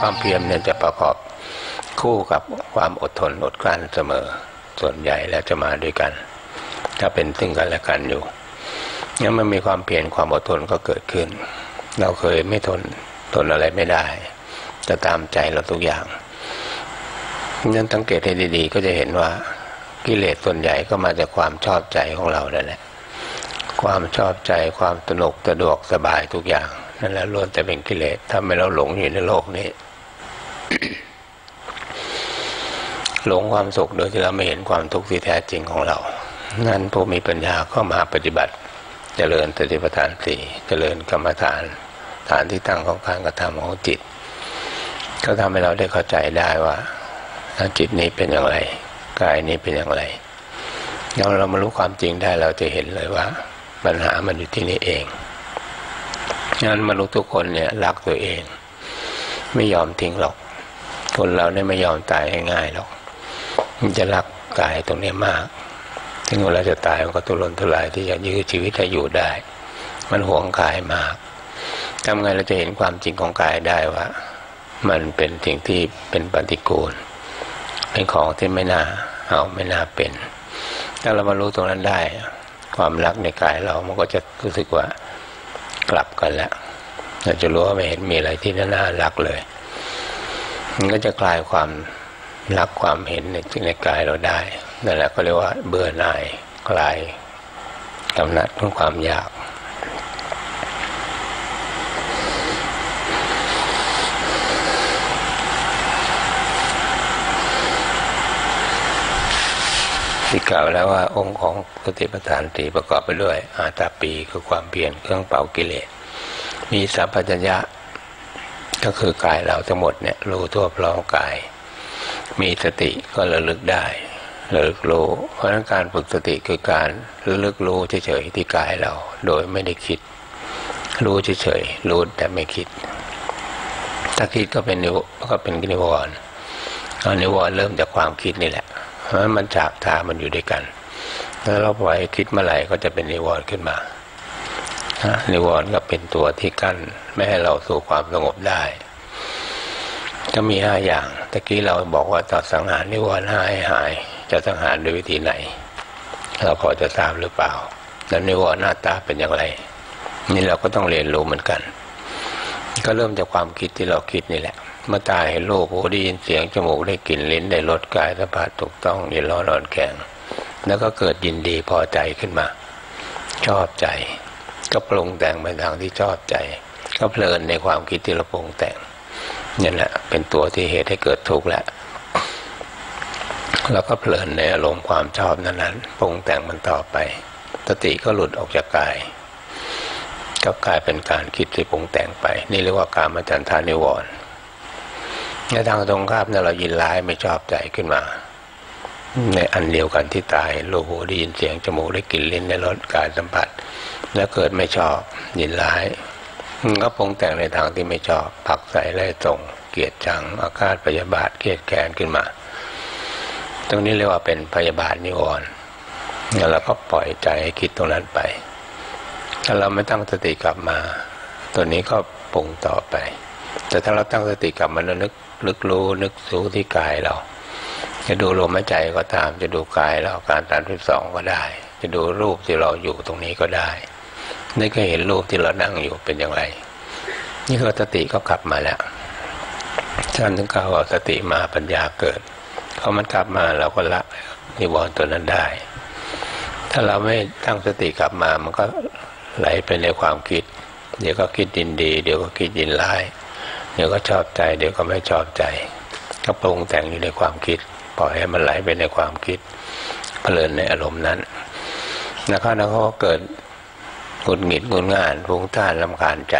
ความเพียรเนี่ยจะประกอบคู่กับความอดทนอดกลั้นเสมอ ส่วนใหญ่แล้วจะมาด้วยกัน ถ้าเป็นซึ่งกันและกันอยู่งั้นมันมีความเพียรความอดทนก็เกิดขึ้น เราเคยไม่ทนทนอะไรไม่ได้จะตามใจเราทุกอย่างนั้นสังเกตให้ดีๆ ก็จะเห็นว่ากิเลสส่วนใหญ่ก็มาจากความชอบใจของเรานั่นแหละความชอบใจความสนุกสะดวกสบายทุกอย่าง นั่นแหละล้วนแต่เป็นกิเลสทำให้เราหลงอยู่ในโลกนี้ หลงความสุขโดยที่เราไม่เห็นความทุกข์ที่แท้จริงของเรา นั้นผู้มีปัญญาก็มาปฏิบัติเจริญสติปัฏฐานสี่เจริญกรรมฐาน ฐานที่ตั้งของการกระทำของจิต ก็ทำให้เราได้เข้าใจได้ว่าจิตนี้เป็นอย่างไร กายนี้เป็นอย่างไรเราเรามารู้ความจริงได้เราจะเห็นเลยว่า ปัญหามันอยู่ที่นี่เองงั้นมนุษย์ทุกคนเนี่ยรักตัวเอง ไม่ยอมทิ้งหรอก คนเราเนี่ยไม่ยอมตายง่ายๆหรอกมันจะรักกายตรงนี้มาก ถึงเวลาจะตายมันก็ตุรนทุรายที่จะยื้อชีวิตให้อยู่ได้ มันห่วงกายมากทำไงเราจะเห็นความจริงของกายได้ว่า มันเป็นสิ่งที่เป็นปฏิกูล เป็นของที่ไม่น่าเอาไม่น่าเป็น ถ้าเรามารู้ตรงนั้นได้ ความรักในกายเรามันก็จะรู้สึกว่ากลับกันแล้วเราจะรู้ว่าไม่เห็นมีอะไรที่น่ารักเลย มันก็จะคลายความรักความเห็นในในกายเราได้นั่นแหละก็เรียกว่าเบื่อหน่ายคลายกำนัดของความอยากที่กล่าวแล้วว่าองค์ของสติปัฏฐานสี่ประกอบไปด้วย อาตาปีคือความเปลี่ยนเครื่องเป่ากิเลส มีสัพพัญญะ ก็คือกายเราทั้งหมดเนี่ยรู้ทั่วพร้อมกาย มีสติก็ระลึกได้ระลึกรู้เพราะนั้นการฝึกสติคือการระลึกรู้เฉยๆที่กายเรา โดยไม่ได้คิด รู้เฉยๆรู้แต่ไม่คิด ถ้าคิดก็เป็นนิวก็เป็นนิวรณ์นิวรณ์เริ่มจากความคิดนี่แหละเพราะมันจากทามันอยู่ด้วยกัน แล้วเราปล่อยคิดเมื่อไหร่ก็จะเป็นนิวรณ์ขึ้นมา นิวรณ์ก็เป็นตัวที่กั้นไม่ให้เราสู่ความสงบได้ ก็มีห้าอย่างตะกี้เราบอกว่าตัดสังหารนิวรณ์หายหาย จะสังหารด้วยวิธีไหน เราพอจะทราบหรือเปล่า แล้วนิวรณ์หน้าตาเป็นอย่างไร นี่เราก็ต้องเรียนรู้เหมือนกัน ก็เริ่มจากความคิดที่เราคิดนี่แหละเมื่อตายโลกหูได้ยินเสียงจมูกได้กลิ่นลิ้นได้รสกายสัมผัสถูกต้องเย็นร้อนอ่อนแข็งแล้วก็เกิดยินดีพอใจขึ้นมา ชอบใจ ก็ปรุงแต่งไปทางที่ชอบใจ ก็เพลินในความคิดที่เราปรุงแต่งนี่แหละเป็นตัวที่เหตุให้เกิดทุกข์แหละแล้วก็เพลินในอารมณ์ความชอบนั้นๆปรุงแต่งมันต่อไปสติก็หลุดออกจากกาย ก็กลายเป็นการคิดที่ปรุงแต่งไป นี่เรียกว่าการมาจันทานิวรณ์ในทางตรงข้ามเนี่ยเรายินร้ายไม่ชอบใจขึ้นมา ในอันเดียวกันที่ตายโลหูได้ยินเสียงจมูกได้กลิ่นลิ้นได้รสกายสัมผัส แล้วเกิดไม่ชอบยินร้ายก็ปรงแต่งในทางที่ไม่ชอบผักใส่ไล่ตรง เกลียดชังอาฆาตพยาบาทเกลียดแกนขึ้นมา ตรงนี้เรียกว่าเป็นพยาบาทนิวรณ์แล้วเราก็ปล่อยใจให้คิดตรงนั้นไปถ้าเราไม่ตั้งสติกลับมา ตัวนี้ก็ปรุงต่อไป แต่ถ้าเราตั้งสติกลับมาแล้วนึกนึกรู้นึกสู้ที่กายเรา จะดูลมหายใจก็ตามจะดูกายเราการตามที่สองก็ได้ จะดูรูปที่เราอยู่ตรงนี้ก็ได้ นี่ก็เห็นรูปที่เรานั่งอยู่เป็นอย่างไร นี่ก็สติก็กลับมาแล้วท่านถึงกล่าวว่าสติมาปัญญาเกิดเพอมันกลับมาเราก็ละนิวรณ์ตัวนั้นได้ ถ้าเราไม่ตั้งสติกลับมา มันก็ไหลไปในความคิด เดี๋ยวก็คิดดินดี เดี๋ยวก็คิดดินร้าย เดี๋ยวก็ชอบใจ เดี๋ยวก็ไม่ชอบใจ ก็ปรุงแต่งอยู่ในความคิด ปล่อยให้มันไหลไปในความคิดเพลินในอารมณ์นั้น แล้วก็เกิดหงุดหงิดงุนงานฟุ้งซ่านลำคาญใจ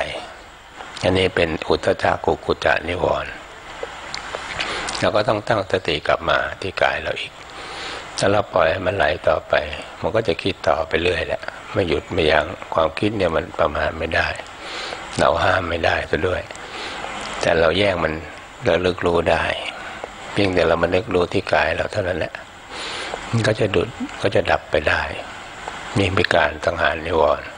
อันนี้เป็นอุตจักกุกุจานิวรณ์เราก็ต้องตั้งสติกลับมาที่กายเราอีกถ้าเราปล่อยให้มันไหลต่อไป มันก็จะคิดต่อไปเรื่อยแหละไม่หยุดไม่ยัง้งความคิดเนี่ยมันประมาณไม่ได้ เราห้ามไม่ได้ซะด้วย แต่เราแยกมันเราลึกรู้ได้เพียงแต่เรามานึกรู้ที่กายเราเท่านั้นแหละมันก็จะดุดก็จะดับไปได้ นี่เป็นการสังหารนิวรณ์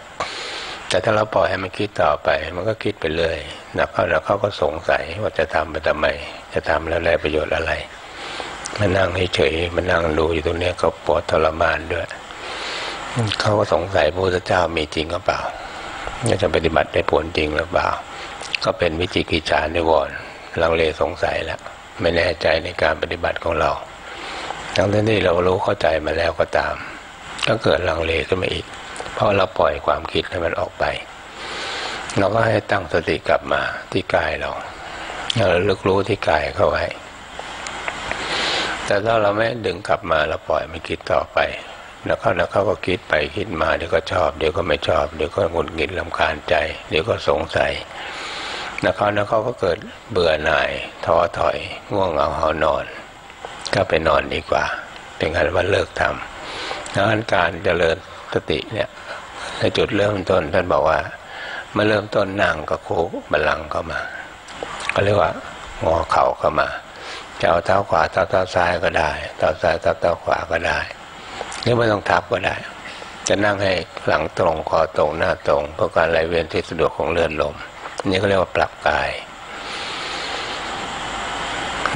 แต่ถ้าเราปล่อยให้มันคิดต่อไป มันก็คิดไปเรื่อยนะเขาแล้วเขาก็สงสัยว่าจะทำไปทำไม จะทำแล้วได้ประโยชน์อะไรมานั่งเฉยมานั่งดูอยู่ตรงนี้ก็ปวดทรมานด้วย เขาก็สงสัยพระพุทธเจ้ามีจริงหรือเปล่าจะปฏิบัติได้ผลจริงหรือเปล่า ก็เป็นวิจิกิจฉาในวรลังเลสงสัยแล้วไม่แน่ใจในการปฏิบัติของเรา ทั้งที่เรารู้เข้าใจมาแล้วก็ตาม ก็เกิดลังเลขึ้นมาอีก เพราะเราปล่อยความคิดให้มันออกไป เราก็ให้ตั้งสติกลับมาที่กายเราเราลึกรู้ที่กายเข้าไว้ แต่ถ้าเราไม่ดึงกลับมาเราปล่อยมันคิดต่อไป แล้วเขาแล้วเขาก็คิดไปคิดมาเดี๋ยวก็ชอบเดี๋ยวก็ไม่ชอบเดี๋ยวก็หงุดหงิดลำคาญใจ เดี๋ยวก็สงสัยแล้วเขาแล้วเขาก็เกิดเบื่อหน่ายท้อถอย ง่วงเหงาหานอน ก็ไปนอนดีกว่าเป็นการว่าเลิกทำ ดังนั้นการเจริญสติเนี่ยในจุดเริ่มต้นท่านบอกว่าเมื่อเริ่มต้นนั่งก็โคบัลลังเข้ามา ก็เรียกว่างอเข่าเข้ามาจะเอาเท้าขวาเท้าเท้าซ้ายก็ได้เท้าซ้ายเท้าเท้าขวาก็ได้หรือไม่ต้องทับก็ได้ จะนั่งให้หลังตรงคอตรงหน้าตรงเพื่อการไหลเวียนที่สะดวกของเลือดลมนี่ก็เรียกว่าปรับกาย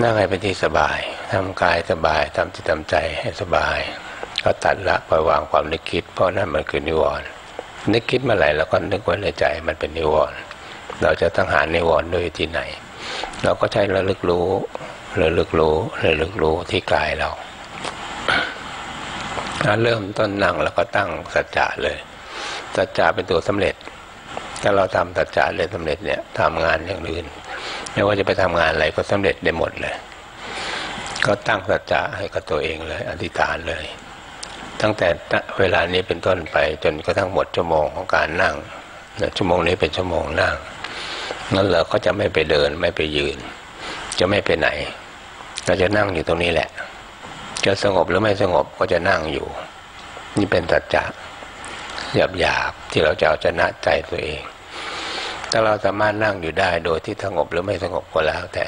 นั่งให้เป็นที่สบายทำกายสบายทำจิตทำใจให้สบาย ก็ตัดละปล่อยวางความนึกคิด เพราะนั่นมันคือนิวรณ์นึกคิดเมื่อไหร่เราก็นึกไว้ในใจมันเป็นนิวรณ์เราจะตั้งหานิวรณ์ด้วยที่ไหน เราก็ใช้ระลึกรู้ระลึกรู้ระลึกรู้ที่กายเราเริ่มต้นนั่งแล้วก็ตั้งสัจจะเลยสัจจะเป็นตัวสำเร็จถ้าเราทำตัจจะเลยสำเร็จเนี่ยทำงานอย่างอื่นไม่ว่าจะไปทำงานอะไรก็สำเร็จได้หมดเลย ก็ตั้งสัจจะให้กับตัวเองเลย อธิษฐานเลย ตั้งแต่เวลานี้เป็นต้นไป จนกระทั่งหมดชั่วโมงของการนั่งชั่วโมงนี้เป็นชั่วโมงนั่งนั่นเราก็จะไม่ไปเดินไม่ไปยืน จะไม่ไปไหน เราจะนั่งอยู่ตรงนี้แหละ จะสงบหรือไม่สงบก็จะนั่งอยู่ นี่เป็นสัจจะหยาบหยาบที่เราจะเอาชนะใจตัวเอง ถ้าเราสามารถนั่งอยู่ได้โดยที่สงบหรือไม่สงบก็แล้ว แต่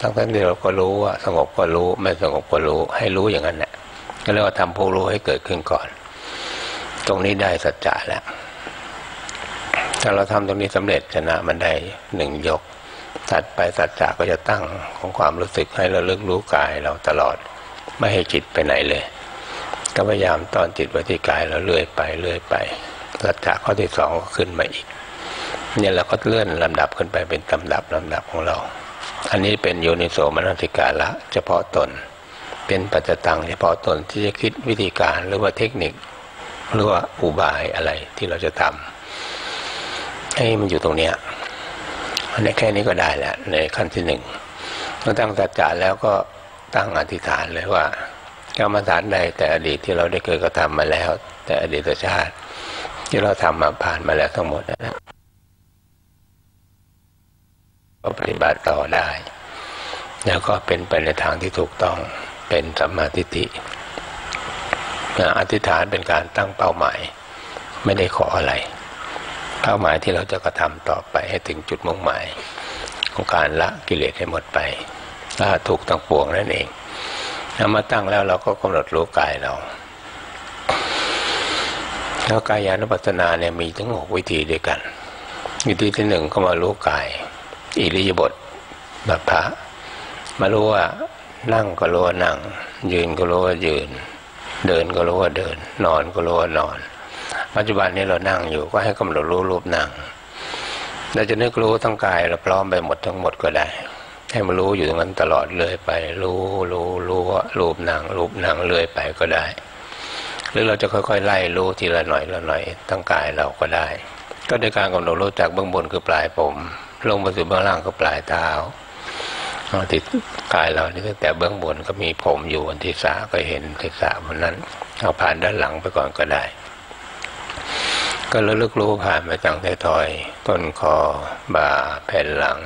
ทั้งทั้งที่เราก็รู้ว่าสงบก็รู้ ไม่สงบก็รู้ ให้รู้อย่างนั้นแหละ ก็เรียกว่าทำผู้รู้ให้เกิดขึ้นก่อน ตรงนี้ได้สัจจะแล้วถ้าเราทำตรงนี้สำเร็จชนะมันได้หนึ่งยกถัดไปสัจจะก็จะตั้งของความรู้สึกให้เราเลิกรู้กายเราตลอด ไม่ให้จิตไปไหนเลย ก็พยายามตอนจิตไว้ที่กายเราเลื่อยไปเลื่อยไปสัจจะข้อที่สองก็ขึ้นมาอีก เนี่ยเราก็เลื่อนลำดับขึ้นไปเป็นลำดับลำดับของเรา อันนี้เป็นโยนิโสมนสิกาละ เฉพาะตน เป็นปัจจตังเฉพาะตนที่จะคิดวิธีการหรือว่าเทคนิค หรือว่าอุบายอะไรที่เราจะทำให้มันอยู่ตรงเนี้ยในแค่นี้ก็ได้แล้วในขั้นที่หนึ่งเมื่อตั้งสัจจะแล้วก็ตั้งอธิษฐานเลยว่ากรรมฐานใดแต่อดีตที่เราได้เคยกระทำมาแล้ว แต่อดีตชาติ ที่เราทำมาผ่านมาแล้วทั้งหมดนะก็ปฏิบัติต่อได้ แล้วก็เป็นไปในทางที่ถูกต้อง เป็นสัมมาทิฏฐิอธิษฐานเป็นการตั้งเป้าหมาย ไม่ได้ขออะไร เป้าหมายที่เราจะกระทำต่อไปให้ถึงจุดมุ่งหมาย ของการละกิเลสให้หมดไปละถูกตั้งปวงนั่นเองนำมาตั้งแล้วเราก็กำหนดรู้กายเราแล้วกายานุปัสสนาเนี่ยมีทั้งหกวิธีด้วยกัน วิธีที่หนึ่งก็มารู้กาย อิริยาบถแบบพระมารู้ว่า นั่งก็รู้ว่านั่ง ยืนก็รู้ว่ายืน เดินก็รู้ว่าเดิน นอนก็รู้ว่านอน ปัจจุบันนี้เรานั่งอยู่ก็ให้กำหนดรู้รูปนั่งเราจะนึกรู้ทั้งกายเราพร้อมไปหมดทั้งหมดก็ได้ ให้มันรู้อยู่ตรงนั้นตลอดเลยไป รู้รู้รู้ว่ารูปนั่งรูปนั่งเลยไปก็ได้ หรือเราจะค่อยๆไล่รู้ทีละหน่อยละหน่อยทั้งกายเราก็ได้ ก็ด้วยการกำหนดรู้จากเบื้องบนคือปลายผม ลงมาสู่เบื้องล่างคือปลายเท้า ติดกายเรานี่ตั้งแต่เบื้องบนก็มีผมอยู่บนที่สาก็เห็นที่สาบนนั้น เอาผ่านด้านหลังไปก่อนก็ได้ ก็ระลึกรู้ผ่านไปจังไททอย ต้นคอบ่าแผ่นหลัง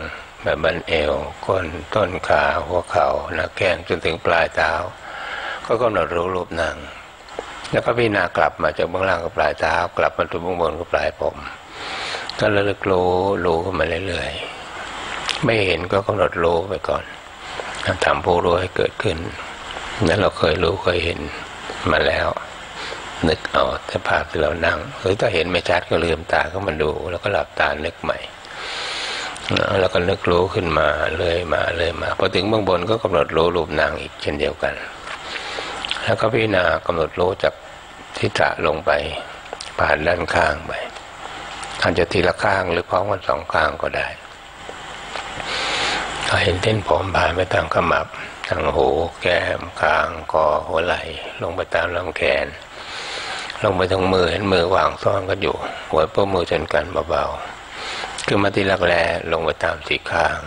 แบบบันเอวก้นต้นขาหัวเขา่าหน้าแข้งจนถึงปลายเท้า ก็กำหนดรู้รูปนั่งแล้วก็พิจารณากลับมาจากเบื้องล่างกับปลายเท้ากลับมาถึงเบื้องบนกับปลายผม ก็ระลึกรู้รู้ขึ้นมาเรื่อยๆ ไม่เห็นก็กำหนดรู้ไปก่อนทำผู้รู้ให้เกิดขึ้นนั้นเราเคยรู้เคยเห็นมาแล้ว นึกเอาแต่ภาพที่เรานั่งหรือถ้าเห็นไม่ชัดก็ลืมตาก็มาดู แล้วก็หลับตานึกใหม่แล้วก็นึกรู้ขึ้นมาเลยมาเลยมาพอถึงเบื้องบนก็กำหนดรู้รูปนางอีกเช่นเดียวกัน แล้วก็พิจารณากำหนดรู้จากทิศะลงไปผ่านด้านข้างไปอาจจะทีละข้างหรือพร้อมกันสองข้างก็ได้ เราเห็นเส้นผมผ่านไปทางขมับทางหู แก้มคางคอหัวไหล่ลงไปตามลำแขน ลงไปทางมือเห็นมือวางซ้อนกันอยู่หัวโป้มือจนกันเบาๆคือมาที่รักแร้ลงไปตามสีข้าง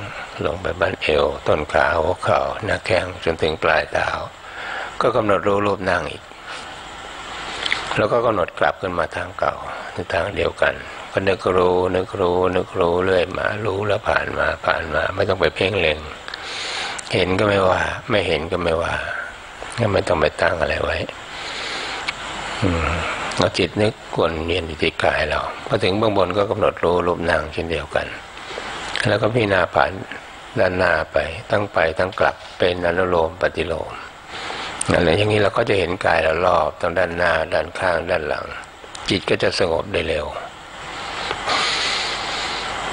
ลงไปบั้นเอว ต้นขาหัวเข่าหน้าแข้งจนถึงปลายเท้าก็กำหนดรู้รูปนั่งอีก แล้วก็กำหนดกลับขึ้นมาทางเก่าในทางเดียวกัน ก็นึกรู้นึกรู้นึกรู้เรื่อยมา รู้แล้วผ่านมาผ่านมา ไม่ต้องไปเพ่งเล็ง เห็นก็ไม่ว่า ไม่เห็นก็ไม่ว่าก็ไม่ต้องไปตั้งอะไรไว้อืมเราจิตนึกกวนเวียนอยู่ที่กายเราพอถึงเบื้องบนก็กำหนดรู้รูปนางเช่นเดียวกัน แล้วก็พิจารณาผ่านด้านหน้าไปตั้งไปตั้งกลับเป็นอนุโลมปฏิโลมอะไรอย่างนี้เราก็จะเห็นกายเรารอบทั้งด้านหน้าด้านข้างด้านหลัง จิตก็จะสงบได้เร็ว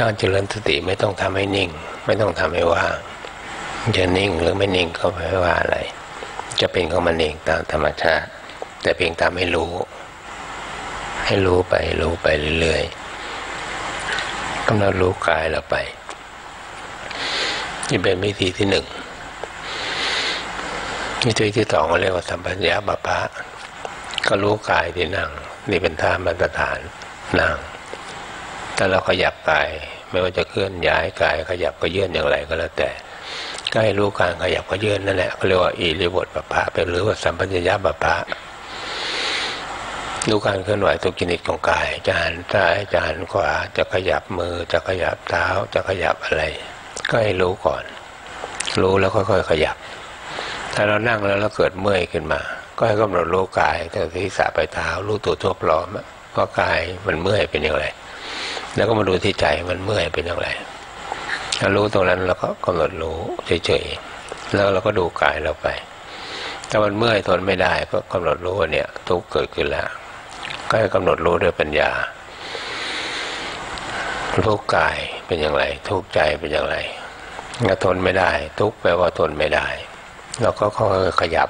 การเจริญสติไม่ต้องทำให้นิ่ง ไม่ต้องทำให้ว่างจะนิ่งหรือไม่นิ่งก็ไม่ว่าอะไร จะเป็นของมันเองตามธรรมชาติ แต่เพียงตามให้รู้ ให้รู้ไปรู้ไปเรื่อยๆกำลังรู้กายเราไปนี่เป็นวิธีที่หนึ่งวิธีที่สองเรียกว่าสัมปัญญาบาปะก็รู้กายที่นั่ง นี่เป็นท่ามาตรฐานนั่ง ถ้าเราขยับกายไม่ว่าจะเคลื่อนย้ายกายขยับก็เยื่อนอย่างไรก็แล้วแต่ก็ให้รู้การขยับก็เยื่อนนั่นแหละเขาเรียกว่าอิริบทปะพะเป็นหรือว่าสัมปัญญาปะพะรู้การเคลื่อนไหวทุกชนิดของกายจะหันซ้ายจะหันขวาจะขยับมือจะขยับเท้าจะขยับอะไร ก็ให้รู้ก่อน รู้แล้วค่อยๆขยับ ถ้าเรานั่งแล้วเราเกิดเมื่อยขึ้นมา ก็ให้กำหนดรู้กายตั้งแต่ศีรษะไปเท้ารู้ตัวทั่วพร้อมว่ากายมันเมื่อยเป็นอย่างไร แล้วก็มาดูที่ใจมันเมื่อยเป็นอย่างไรถ้ารู้ตรงนั้นเราก็กำหนดรู้เฉยๆแล้วเราก็ดูกายเราไป ถ้ามันเมื่อยทนไม่ได้ก็กำหนดรู้ว่าเนี่ยทุกเกิดขึ้นแล้วก็ให้กำหนดรู้ด้วยปัญญาทุกกายเป็นอย่างไร ทุกใจเป็นอย่างไรถ้าทนไม่ได้ ทุกแปลว่าทนไม่ได้ เราก็ค่อยขยับ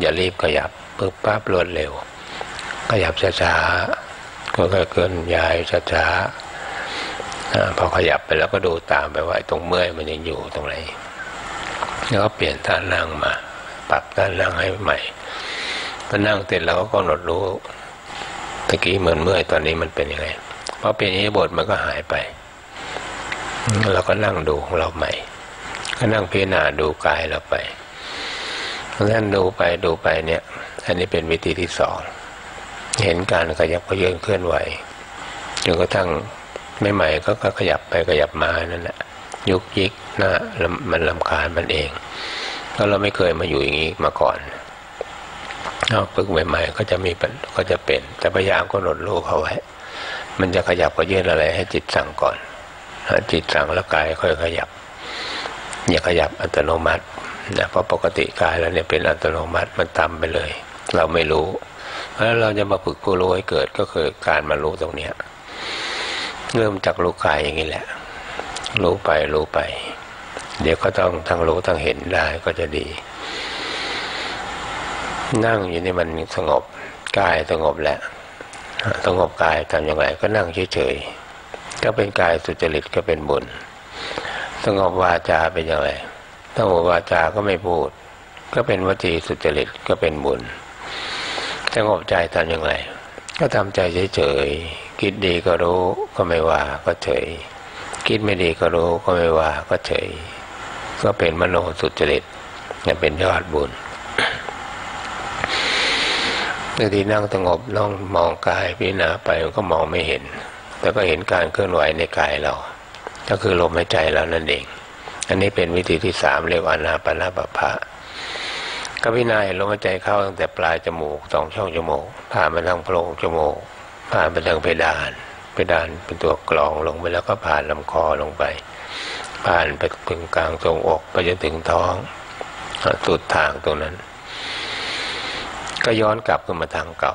อย่ารีบขยับปึ๊บปั๊บรวดเร็ว ขยับช้าๆก็ค่อยเคลื่อนย้ายช้าๆ พอขยับไปแล้วก็ดูตามไปว่าตรงเมื่อยมันยังอยู่ตรงไหนแล้วก็เปลี่ยนท่านั่งมา ปรับท่านั่งให้ใหม่พอนั่งเสร็จแล้วก็กำหนดรู้ตะกี้เหมือนเมื่อยตอนนี้มันเป็นยังไงพอเปลี่ยนอิบทมันก็หายไปเราก็นั่งดูของเราใหม่ ก็นั่งพิจารณาดูกายเราไปนั่นดูไปดูไปเนี่ย อันนี้เป็นวิธีที่สอง เห็นการขยับเขยื้อนเคลื่อนไหวจนกระทั่ง ใหม่ก็ขยับไปขยับมานั่นแหละยุกยิกนะมันลำคาญมันเองเพราะเราไม่เคยมาอยู่อย่างนี้มาก่อนเอาฝึกใหม่ ๆ ก็จะมีก็จะเป็น แต่พยายามก็หลดลูกเขาไว้ มันจะขยับก็ยื่นอะไร ให้จิตสั่งก่อนจิตสั่งแล้วกายค่อยขยับ อย่าขยับอัตโนมัตินะเพราะปกติกายแล้วเนี่ยเป็นอัตโนมัติมันตามไปเลย เราไม่รู้ เพราะเราจะมาฝึกผู้รู้ให้เกิดก็คือการมารู้ตรงเนี้ย เริ่มจากรู้กายอย่างนี้แหละ รู้ไปรู้ไป เดี๋ยวก็ต้องทั้งรู้ทั้งเห็นได้ก็จะดี นั่งอยู่นี่มันสงบกายสงบแล้วสงบกายทำอย่างไรก็นั่งเฉยๆก็เป็นกายสุจริตก็เป็นบุญสงบวาจาเป็นอย่างไรสงบวาจาก็ไม่พูด ก็เป็นวจีสุจริตก็เป็นบุญสงบใจทำอย่างไรก็ทำใจเฉยๆ คิดดีก็รู้ก็ไม่ว่าก็เฉย คิดไม่ดีก็รู้ก็ไม่ว่าก็เฉย ก็เป็นมโนสุจริตเนี่ยเป็นยอดบุญบางทีนั่งสงบน้องมองกายพิจารณาไปก็มองไม่เห็น แต่ก็เห็นการเคลื่อนไหวในกายเรา ก็คือลมหายใจเรานั่นเอง อันนี้เป็นวิธีที่สามเรียกว่านาปนาปภะก็พิจารณาลมหายใจเข้าตั้งแต่ปลายจมูกสองช่องจมูกผ่านไปทางโพรงจมูก ผ่านไปทางเพดาน เพดานเป็นตัวกรองลงไปแล้วก็ผ่านลำคอลงไป ผ่านไปถึงกลางทรงอกไปจนถึงท้องสุดทางตรงนั้น ก็ย้อนกลับขึ้นมาทางเก่า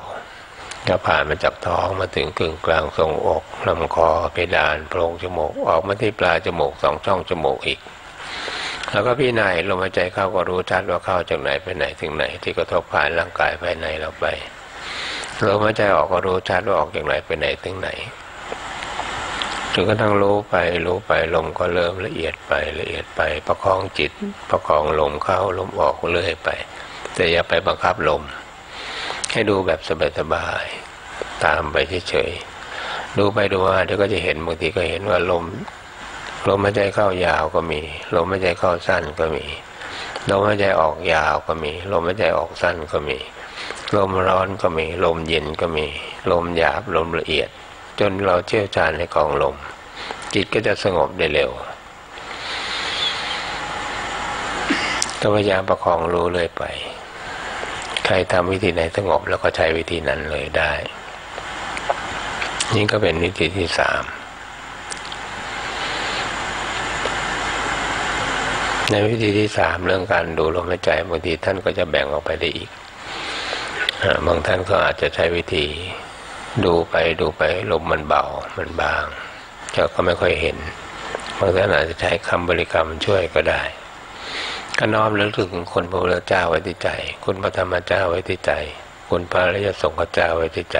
ก็ผ่านมาจากท้องมาถึงกึ่งกลางทรงอกลำคอเพดานโพรงจมูกออกมาที่ปลายจมูกสองช่องจมูกอีก แล้วก็พี่นายลมหายใจเข้าก็รู้ชัดว่าเข้าจากไหนไปไหนถึงไหน ที่กระทบผ่านร่างกายภายในเราไป ลมหายใจออกก็รู้ชัดว่าออกจากไหนไปไหนถึงไหนจนกระทั่งรู้ไปรู้ไปลมก็เริ่มละเอียดไปละเอียดไป ประคองจิต ประคองลมเข้าลมออกเรื่อยไป แต่อย่าไปบังคับลม ให้ดูแบบสบายๆตามไปเฉยๆดูไปดูมาเดี๋ยวก็จะเห็นบางทีก็เห็นว่าลมลมหายใจเข้ายาวก็มี ลมหายใจเข้าสั้นก็มี ลมหายใจออกยาวก็มี ลมหายใจออกสั้นก็มี ลมร้อนก็มีลมเย็นก็มี ลมหยาบลมละเอียด จนเราเชี่ยวชาญในกองลม จิตก็จะสงบได้เร็วก็พยายามประคองรู้เลยไป ใครทำวิธีไหนสงบแล้วก็ใช้วิธีนั้นเลยได้ นี่ก็เป็นวิธีที่สามในวิธีที่สามเรื่องการดูลมหายใจบางทีท่านก็จะแบ่งออกไปได้อีก บางท่านก็อาจจะใช้วิธี ดูไปดูไปลมมันเบา มันบางเจ้าก็ไม่ค่อยเห็น บางท่านอาจจะใช้คำบริกรรมช่วยก็ได้ก็น้อมระลึกถึงคนพระพุทธเจ้าไว้ที่ใจ คุณพระธรรมเจ้าไว้ที่ใจ คุณพระริยสงฆ์เจ้าไว้ที่ใจ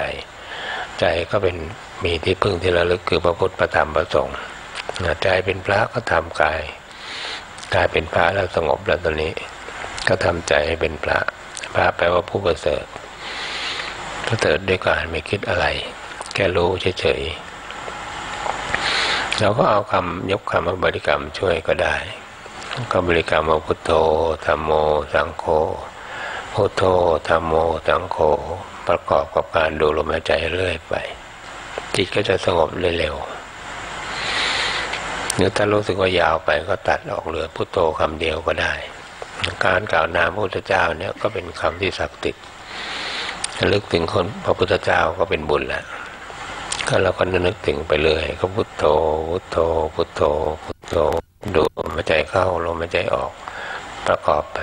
ใจก็เป็นมีที่พึ่งที่ระลึกคือพระพุทธพระธรรมพระสงฆ์ใจเป็นพระก็ทำกายกายเป็นพระแล้วสงบแล้วตอนนี้ ก็ทำใจให้เป็นพระ พระแปลว่าผู้ประเสริฐ ก็เติดด้วยการไม่คิดอะไร แค่รู้เฉยๆเราก็เอาคำยกคำบริกรรมช่วยก็ได้ ก็บริกรรมว่าพุทโธธรรมโม สังโฆพุทโธธรรมโม สังโฆประกอบกับการดูลมหายใจเรื่อยไป จิตก็จะสงบเร็วหรือถ้ารู้สึกว่ายาวไปก็ตัดออกเหลือพุทโธคำเดียวก็ได้ การกล่าวนามพระพุทธเจ้าเนี่ยก็เป็นคำที่ศักดิ์สิทธิ์ ลึกถึงคนพระพุทธเจ้าก็เป็นบุญแล้วก็เราก็นึกถึงไปเลยก็พุทโธพุทโธพุทโธพุทโธดูลมหายใจเข้าลมหายใจออกประกอบไป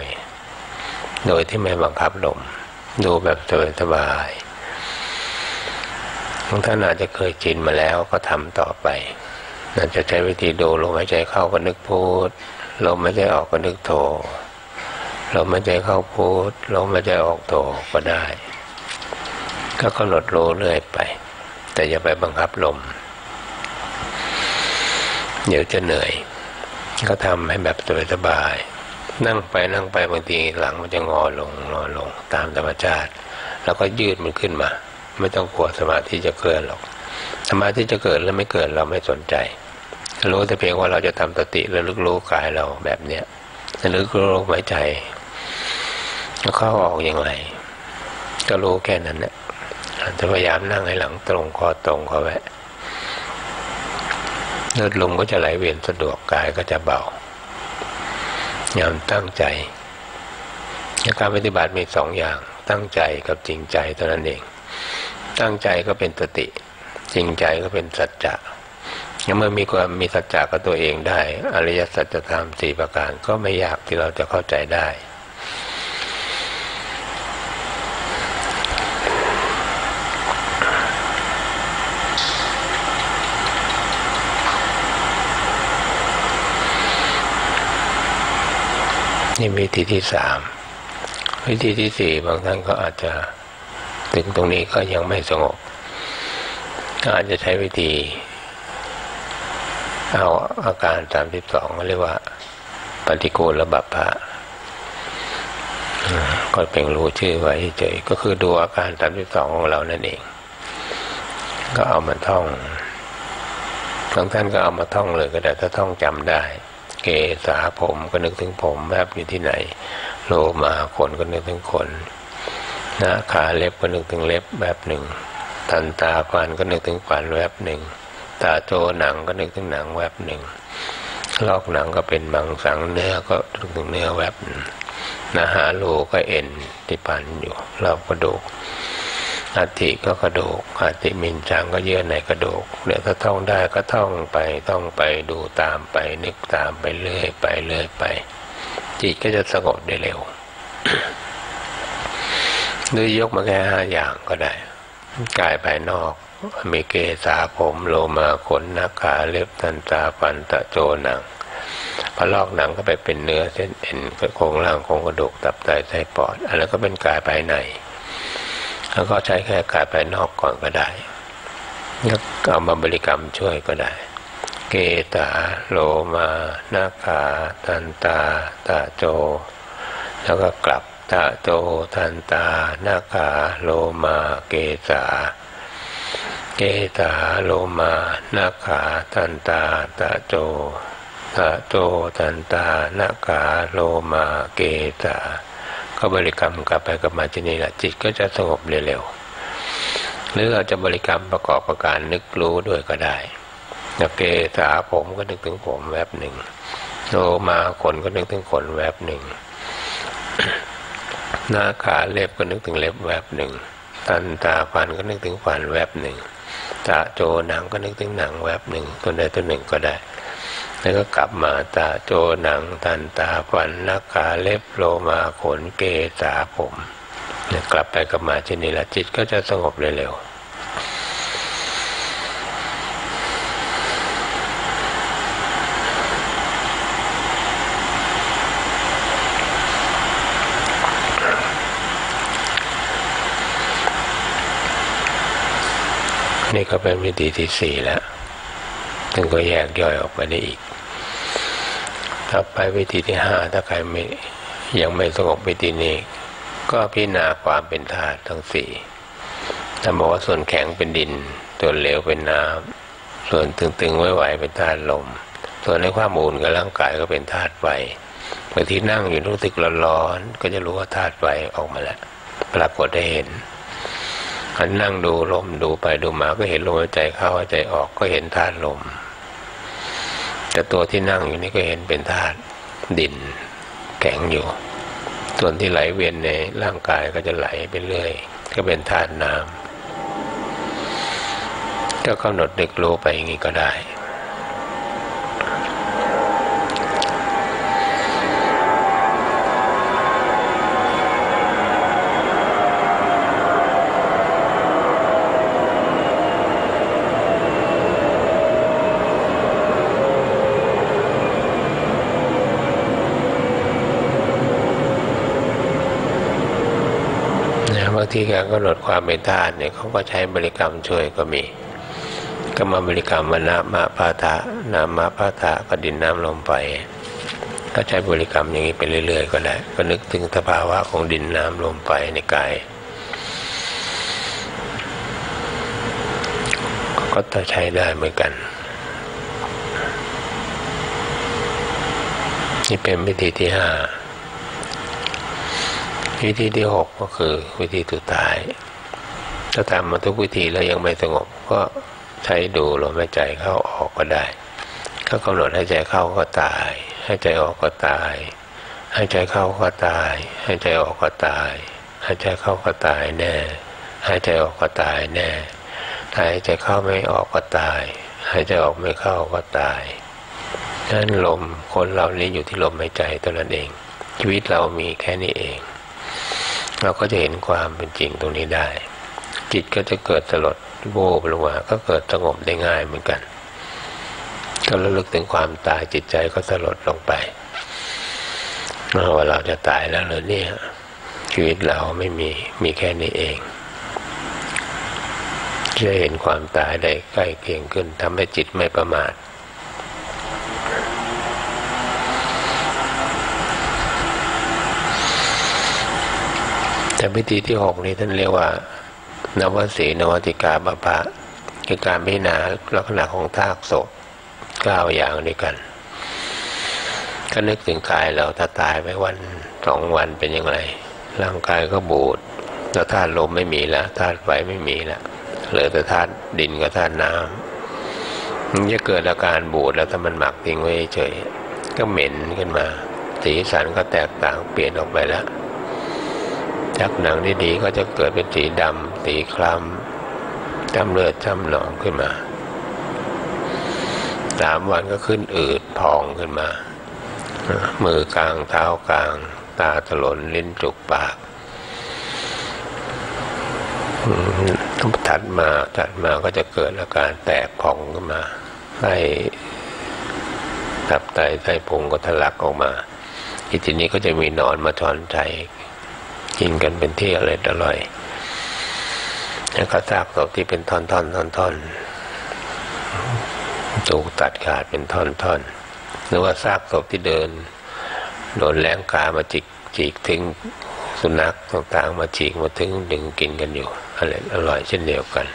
โดยที่ไม่บังคับลม ดูแบบสบายบางท่านอาจจะเคยจินมาแล้วก็ทำต่อไปน่าจะใช้วิธีดูลมหายใจเข้าก็นึกพูดลมหายใจออกก็นึกโธลมหายใจเข้าพูดลมหายใจออกโธก็ได้ ก็กำหนดรู้เรื่อยไป แต่อย่าไปบังคับลม เดี๋ยวจะเหนื่อย ก็ทำให้แบบสบายๆนั่งไปนั่งไปบางทีหลังมันจะงอลงงอลงตามธรรมชาติ แล้วก็ยืดมันขึ้นมา ไม่ต้องกลัวสมาธิจะเกิดหรอกสมาธิจะเกิดหรือไม่เกิดเราไม่สนใจ รู้แต่เพียงว่าเราจะทำสติระลึกรู้กายเราแบบเนี้ยระลึกรู้หายใจแล้วเข้าออกอย่างไร ก็รู้แค่นั้นแหละ จะพยายามนั่งให้หลังตรงคอตรงเขาไว้เลือดลมก็จะไหลเวียนสะดวกกายก็จะเบายามตั้งใจการปฏิบัติมีสองอย่าง ตั้งใจกับจริงใจเท่านั้นเอง ตั้งใจก็เป็นสติ จริงใจก็เป็นสัจจะเมื่อมีความมีสัจจะกับตัวเองได้ อริยสัจธรรมสี่ประการก็ไม่ยากที่เราจะเข้าใจได้ นี่วิธีที่สามวิธีที่สี่บางท่านก็อาจจะถึงตรงนี้ก็ยังไม่สงบก็อาจจะใช้วิธีเอาอาการสามสิบสองเรียกว่า ปฏิกูลระบับพระก็เป็นรู้ชื่อไว้เฉยก็คือดูอาการสามสิบสองของเรานั่นเอง ก็เอามาท่องบางท่านก็เอามาท่องเลยก็ได้ถ้าท่องจำได้ เกษาผมก็นึกถึงผมแวบอยู่ที่ไหน โลมาขนก็นึกถึงขนนะขาเล็บก็นึกถึงเล็บแบบหนึ่งทันตาฟันก็นึกถึงฟันแวบหนึ่งตาโจหนังก็นึกถึงหนังแวบหนึ่งลอกหนังก็เป็นมังสังเนื้อก็นึกถึงเนื้อแวบนะหาโลก็เอ็นที่ปันอยู่รอบกระดูก อัติก็กระดูกอัติมินจังก็เยื่อในกระดูกเดี๋ยวถ้าท่องได้ก็ท่องไปท่องไปดูตามไป นึกตามไปเรื่อยไปเรื่อยไป จิตก็จะสงบได้เร็วหรือยกมาแค่ห้าอย่างก็ได้กายภายนอกมีเกสาผมโลมาขนนักขาเล็บทันตาฟันตะโจหนังพอลอกหนังก็ไปเป็นเนื้อเส้นเอ็นโครงร่างโครงกระดูกตับไตไส้ปอดอันนั้นก็เป็นกายภายใน แล้วก็ใช้แค่กายภายนอกก่อนก็ได้แล้วเอามาบริกรรมช่วยก็ได้ เกตาโลมานาคาทันตาตาโจ แล้วก็กลับตาโจทันตานาคาโลมาเกตาเกตาโลมานาขาทันตาตาโจตาโจทันตานาขาโลมาเกตา ก็บริกรรมกลับไปกลับมาที่นี่แหละจิตก็จะสงบเร็วๆหรือเราจะบริกรรมประกอบประการนึกรู้ด้วยก็ได้เกตาผมก็นึกถึงผมแวบหนึ่งโลมาขนก็นึกถึงขนแวบหนึ่งหน้าขาเล็บก็นึกถึงเล็บแวบหนึ่งตันตาฟันก็นึกถึงฟันแวบหนึ่งตาโจหนังก็นึกถึงหนังแวบหนึ่งตัวใดตัวหนึ่งก็ได้ แล้วก็กลับมาตาโจหนังตันตาฟันนักขาเล็บโลมาขนเกษาผมกลับไปกลับมาที่นี่ละจิตก็จะสงบเร็วนี่ก็เป็นวิธีที่สี่แล้ว ถึงก็แยกย่อยออกไปได้อีกถ้าไปวิธีที่ห้าถ้าใครไม่ยังไม่สงบวิธีนี้ ก็พิจารณาความเป็นธาตุทั้งสี่ถ้าบอกว่าส่วนแข็งเป็นดิน ส่วนเหลวเป็นน้ำส่วนตึงๆไหวๆเป็นธาตุลม ส่วนในความอุ่นกับร่างกายก็เป็นธาตุไฟบางทีนั่งอยู่รู้สึกร้อนๆก็จะรู้ว่าธาตุไฟออกมาแล้ว ปรากฏได้เห็นอันนั่งดูลมดูไปดูมาก็เห็นลมหายใจเข้าหายใจออกก็เห็นธาตุลม แต่ตัวที่นั่งอยู่นี่ก็เห็นเป็นธาตุดินแข็งอยู่ ส่วนที่ไหลเวียนในร่างกายก็จะไหลไปเรื่อย ก็เป็นธาตุน้ำก็กำหนดเด็กรู้ไปอย่างนี้ก็ได้ ที่การกำหนดความเป็นธาตุเนี่ยเขาก็ใช้บริกรรมช่วยก็มีก็มาบริกรรมวนามาพาทะนามาพาทะก็ดินน้ำลมไฟก็ใช้บริกรรมอย่างนี้ไปเรื่อย ๆ ก็ได้ก็นึกถึงสภาวะของดินน้ำลมไฟในกายก็จะใช้ได้เหมือนกัน นี่เป็นวิธีที่ห้า วิธีที่หกก็คือวิธีสุดท้ายถ้าทำมาทุกวิธีแล้วยังไม่สงบ ก็ใช้ดูลมหายใจเข้าออกก็ได้ก็กำหนดให้ใจเข้าก็ตายให้ใจออกก็ตายให้ใจเข้าก็ตายให้ใจออกก็ตายให้ใจเข้าก็ตายแน่ให้ใจออกก็ตายแน่ถ้าให้ใจเข้าไม่ออกก็ตายให้ใจออกไม่เข้าก็ตายนั้นลมคนเรานี้อยู่ที่ลมหายใจตัวนั้นเอง ชีวิตเรามีแค่นี้เอง เราก็จะเห็นความเป็นจริงตรงนี้ได้ จิตก็จะเกิดสลดโวบลงมาก็เกิดสงบได้ง่ายเหมือนกัน ก็ระลึกถึงความตายจิตใจก็สลดลงไปว่าเราจะตายแล้วหรือเนี่ยชีวิตเราไม่มีมีแค่นี้เอง จะเห็นความตายได้ใกล้เคียงขึ้นทำให้จิตไม่ประมาท แต่วิธีที่หกนี้ท่านเรียกว่านวสีนวติกาบาปะคือการพิจารณาลักษณะของธาตุศพเก้าอย่างด้วยกัน ก็นึกถึงกายเราถ้าตายไปวันสองวันเป็นยังไงร่างกายก็บูดแล้วธาตุลมไม่มีแล้วธาตุไฟไม่มีแล้วเหลือแต่ธาตุดินกับธาตุน้ำมันจะเกิดอาการบูดแล้วถ้ามันหมักทิ้งไว้เฉย ก็เหม็นขึ้นมา สีสันก็แตกต่างเปลี่ยนออกไปแล้ว จากหนังที่ดีก็จะเกิดเป็นสีดำสีคล้ำจำเลือดจำหนองขึ้นมาสามวันก็ขึ้นอืดพองขึ้นมา มือกลางเท้ากลาง ตาถลนลิ้นจุกปากถัดมาถัดมาก็จะเกิดอาการแตกพองขึ้นมาไส้ตับไตไส้พุงก็ทะลักออกมาอีทีนี้ก็จะมีนอนมาทอนใจ กินกันเป็นที่อร่อยอร่อย แล้วก็ซากศพที่เป็นท่อนท่อนท่อนท่อนถูกตัดขาดเป็นท่อนท่อนหรือว่าซากศพที่เดินโดนแรงกามาจิกจิกทิ้งสุนัขต่างๆมาฉีกมาถึงดึงกินกันอยู่อะไรอร่อยเช่นเดียวกัน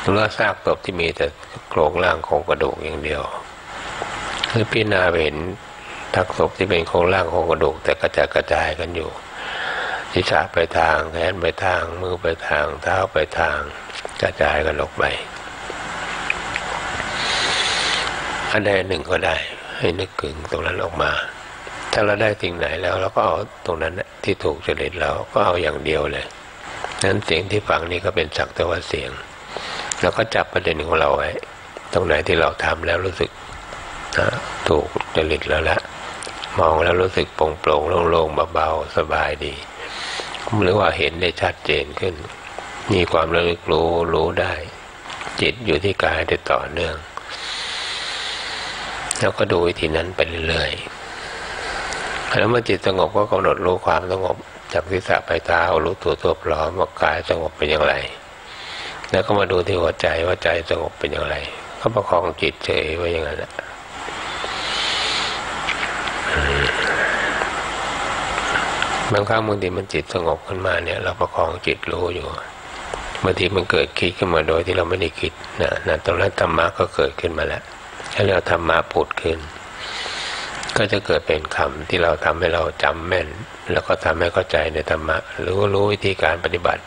หรือว่าซากศพที่มีแต่โครงร่างของกระดูกอย่างเดียวคือพี่นาเห็นทักศพที่เป็นโครงร่างของกระดูกแต่กระจายกระจายกันอยู่ ศีรษะไปทางแขนไปทางมือไปทางเท้าไปทางกระจายกันออกไปอันใดหนึ่งก็ได้ ให้นึกถึงตรงนั้นออกมา ถ้าเราได้สิ่งไหนแล้วเราก็เอาตรงนั้นที่ถูกจริตเราก็เอาอย่างเดียวเลยนั้นเสียงที่ฟังนี่ก็เป็นสักแต่ว่าเสียงแล้วก็จับประเด็นของเราไว้ ตรงไหนที่เราทำแล้วรู้สึกนะถูกจริตแล้วละมองแล้วรู้สึกโปร่งโปร่งโล่งๆเบาๆสบายดี หรือว่าเห็นได้ชัดเจนขึ้น มีความระลึกรู้รู้ได้ จิตอยู่ที่กายได้ต่อเนื่อง แล้วก็ดูวิธีนั้นไปเรื่อยๆแล้วเมื่อจิตสงบก็กำหนดรู้ความสงบ จากศีรษะไปเท้ารู้ตัวตัวพร้อมว่ากายสงบเป็นอย่างไร แล้วก็มาดูที่หัวใจว่าใจสงบเป็นอย่างไร ก็ประคองจิตเฉยไว้อย่างนั้นแหละ บางครั้งบางทีมันจิตสงบขึ้นมาเนี่ย เราประคองจิตรู้อยู่บางทีมันเกิดคิดขึ้นมาโดยที่เราไม่ได้คิดนะนะตรงนั้นธรรมะก็เกิดขึ้นมาแล้วถ้าเราธรรมะผุดขึ้น ก็จะเกิดเป็นคำที่เราทำให้เราจำแม่น แล้วก็ทำให้เข้าใจในธรรมะหรือรู้วิธีการปฏิบัติ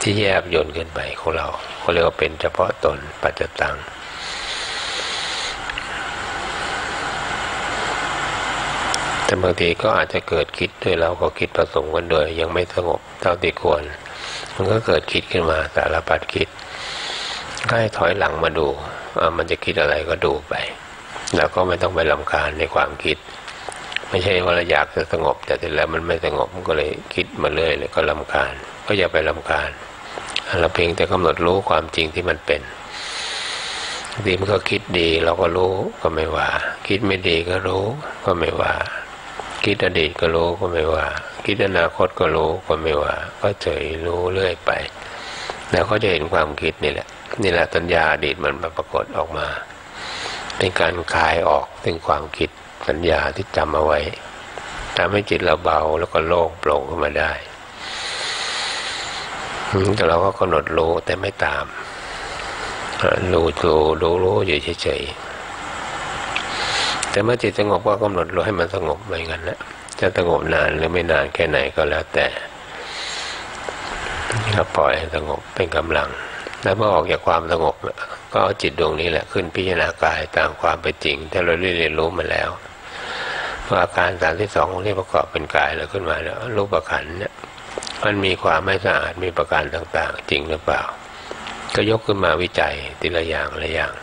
ที่แยบยนต์ขึ้นไปของเราเขาเรียกว่าเป็นเฉพาะตนปัจจตัง แต่บางทีก็อาจจะเกิดคิดด้วยเราก็คิดผสมกันโดย ยังไม่สงบเท่าที่ควร มันก็เกิดคิดขึ้นมาสารพัดคิดก็ให้ถอยหลังมาดูว่ามันจะคิดอะไรก็ดูไป แล้วก็ไม่ต้องไปลำคาญในความคิด ไม่ใช่ว่าเราอยากจะสงบ แต่ทีแล้วมันไม่สงบมันก็เลยคิดมาเรื่อยเลยก็ลำคาญ ก็อย่าไปลำคาญเราเพียงแต่กำหนดรู้ความจริงที่มันเป็นดีมันก็คิดดีเราก็รู้ก็ไม่ว่า คิดไม่ดีก็รู้ก็ไม่ว่า คิดอดีตก็รู้ก็ไม่ว่า คิดอนาคตก็รู้ก็ไม่ว่า ก็เฉยรู้เรื่อยไป แล้วก็จะเห็นความคิดนี่แหละ นี่แหละสัญญาอดีตมันมาปรากฏออกมาเป็นการคลายออกถึงความคิดสัญญาที่จำเอาไว้ทำให้จิตเราเบาแล้วก็โล่งโปร่งขึ้นมาได้แต่เราก็กำหนดรู้แต่ไม่ตามรู้รู้รู้รู้อยู่เฉยๆ แต่เมื่อจิตสงบก็กำหนดรู้ให้มันสงบไม่งั้นนะจะสงบนานหรือไม่นานแค่ไหนก็แล้วแต่ก็ปล่อยให้สงบเป็นกำลัง แล้วเมื่อออกจากความสงบก็เอาจิตดวงนี้แหละขึ้นพิจารณากายตามความเป็นจริงที่เราเรียนรู้มาแล้วว่าอาการสามที่สองของที่ประกอบเป็นกายแล้วขึ้นมาแล้วรูปประคันเนี่ยมันมีความไม่สะอาดมีประการต่าง ๆ จริงหรือเปล่า ก็ยกขึ้นมาวิจัยทีละอย่างละอย่าง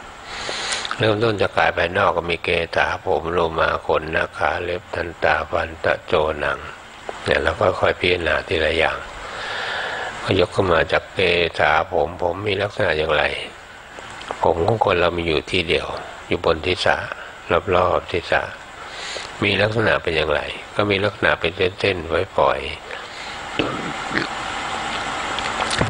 เริ่มต้นจากกายภายนอกก็มีเกตาผมโลมาขนนาขาเล็บทันตาฟันตะโจหนังเนี่ยเราก็ค่อยพิจารณาทีละอย่างก็ยกขึ้นมาจากเกตาผมผมมีลักษณะอย่างไร ผมของคนเรามีอยู่ที่เดียว อยู่บนทิศะรอบๆทิศะมีลักษณะเป็นอย่างไร ก็มีลักษณะเป็นเส้นๆไว้ปล่อย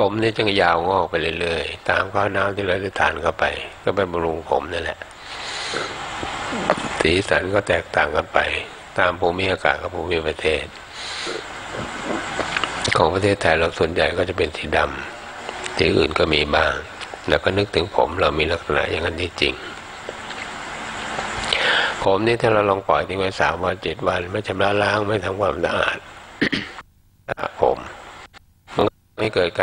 ผมนี่จึงยาวงอกไปเรื่อยๆ ตามข้าวน้ำที่เราได้ทานเข้าไป ก็ไปบำรุงผมนั่นแหละ สีสันก็แตกต่างกันไป ตามภูมิอากาศกับภูมิประเทศ ของประเทศไทยเราส่วนใหญ่ก็จะเป็นสีดำที่อื่นก็มีบ้าง แล้วก็นึกถึงผมเรามีลักษณะอย่างนั้นที่จริง ผมนี่ถ้าเราลองปล่อยทิ้งไว้สามวันเจ็ดวัน ไม่ชำระล้างไม่ทำความสะอาดผมมันไม่เกิดการ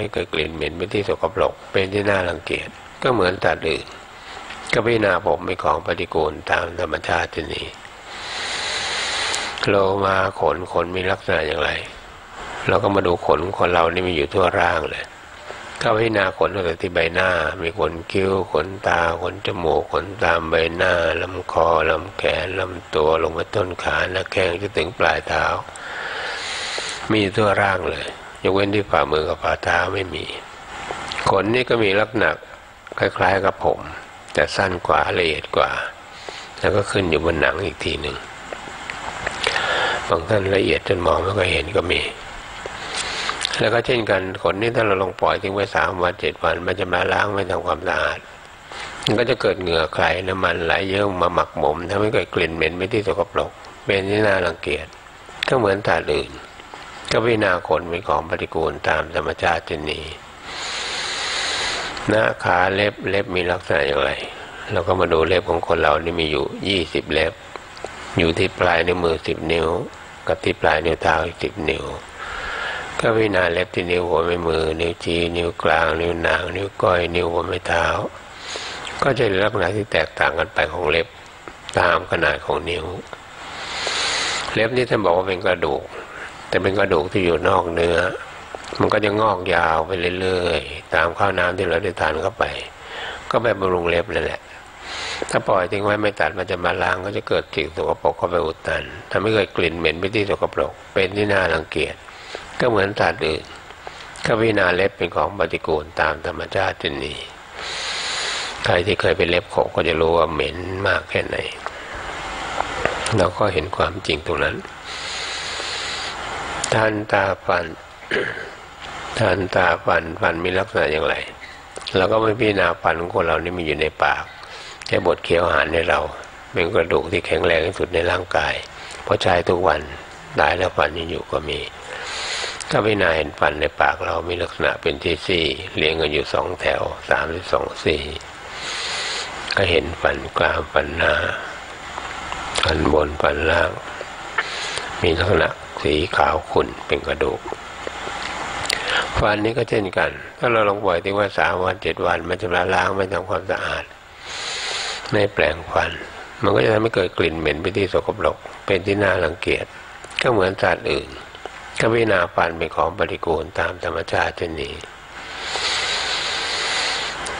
ไม่เกิดกลิ่นเหม็นเป็นที่สกปรก เป็นที่น่ารังเกียจก็เหมือนตัดอื่นก็พิจารณาผมเป็นของปฏิกูลตามธรรมชาติที่นี้โลมาขนขนมีลักษณะอย่างไร เราก็มาดูขนคนเรานี่มีอยู่ทั่วร่างเลยก็พิจารณาขนตั้งแต่ที่ใบหน้า มีขนคิ้วขนตาขนจมูกขนตามใบหน้าลำคอลำแขนลำตัวลงมาต้นขาหน้าแข้งจนถึงปลายเท้า มีทั่วร่างเลย ยกเว้นที่ฝ่ามือกับฝ่าเท้าไม่มี ขนนี่ก็มีลักษณะคล้าย ๆ กับผม แต่สั้นกว่าละเอียดกว่า แล้วก็ขึ้นอยู่บนหนังอีกทีหนึ่งบางท่านละเอียดจนมองไม่ก็เห็นก็มี แล้วก็เช่นกันขนนี่ถ้าเราลงปล่อยทิ้งไว้สามวันเจ็ดวัน มันจะมาล้างไม่ทำความสะอาดมันก็จะเกิดเหงื่อใครน้ำมันไหลเยอะมาหมักหมมทำให้เกิดกลิ่นเหม็นไม่ที่สกปรกเป็นที่น่ารังเกียจก็เหมือนตาอื่น ก็พิจาขนเป็นของปฏิกูลตามธรรมชาติชนี้หน้าขาเล็บเล็บมีลักษณะอย่างไร เราก็มาดูเล็บของคนเรานี่มีอยู่ยี่สิบเล็บ อยู่ที่ปลายนิ้วมือสิบนิ้ว กับที่ปลายนิ้วเท้าอีกสิบนิ้ว ก็พิจารณาเล็บที่นิ้วหัวไม่มือ นิ้วชี้นิ้วกลาง นิ้วนาง นิ้วก้อย นิ้วหัวไม่เท้า ก็จะมีลักษณะที่แตกต่างกันไปของเล็บตามขนาดของนิ้ว เล็บนี่ท่านบอกว่าเป็นกระดูก แต่เป็นกระดูกที่อยู่นอกเนื้อ มันก็จะงอกยาวไปเรื่อยๆ ตามข้าวน้ำที่เราได้ทานเข้าไป ก็แบบบำรุงเล็บนั่นแหละ ถ้าปล่อยทิ้งไว้ไม่ตัดมันจะมาล้างก็จะเกิดสิ่งสกปรกเข้าไปอุดตันทำให้เกิดกลิ่นเหม็นไปที่สกปรก เป็นที่น่ารังเกียจ ก็เหมือนสัตว์อื่นก็พิจารณาเล็บเป็นของปฏิกูลตามธรรมชาติชนี้ใครที่เคยเป็นเล็บขบก็จะรู้ว่าเหม็นมากแค่ไหน เราก็เห็นความจริงตรงนั้น ทันตาฟันทันตาฟันฟันมีลักษณะอย่างไรเราก็ไม่พิจารณาฟันของคนเรานี่มีอยู่ในปากใช้บทเคี้ยวอาหารให้เรา เป็นกระดูกที่แข็งแรงที่สุดในร่างกาย เพราะใช้ทุกวันตายแล้วฟันยังอยู่ก็มีก็พิจารณาเห็นฟันในปากเรามีลักษณะเป็นที่สี่เรียงกันอยู่สองแถวสามหรือสองสี่ก็เห็นฟันกลางฟันหน้าฟันบนฟันล่าง มีลักษณะ สีขาวขุ่นเป็นกระดูก ฟันนี้ก็เช่นกัน ถ้าเราลองปล่อยทิ้งไว้สามวันเจ็ดวัน มันจะละล้างไม่ทำความสะอาดไม่แปลงฟัน มันก็จะทำให้เกิดกลิ่นเหม็นไปที่สกปรกเป็นที่น่ารังเกียจก็เหมือนสัตว์อื่นก็พิจารณาฟันเป็นของปฏิกูลตามธรรมชาติเช่นนี้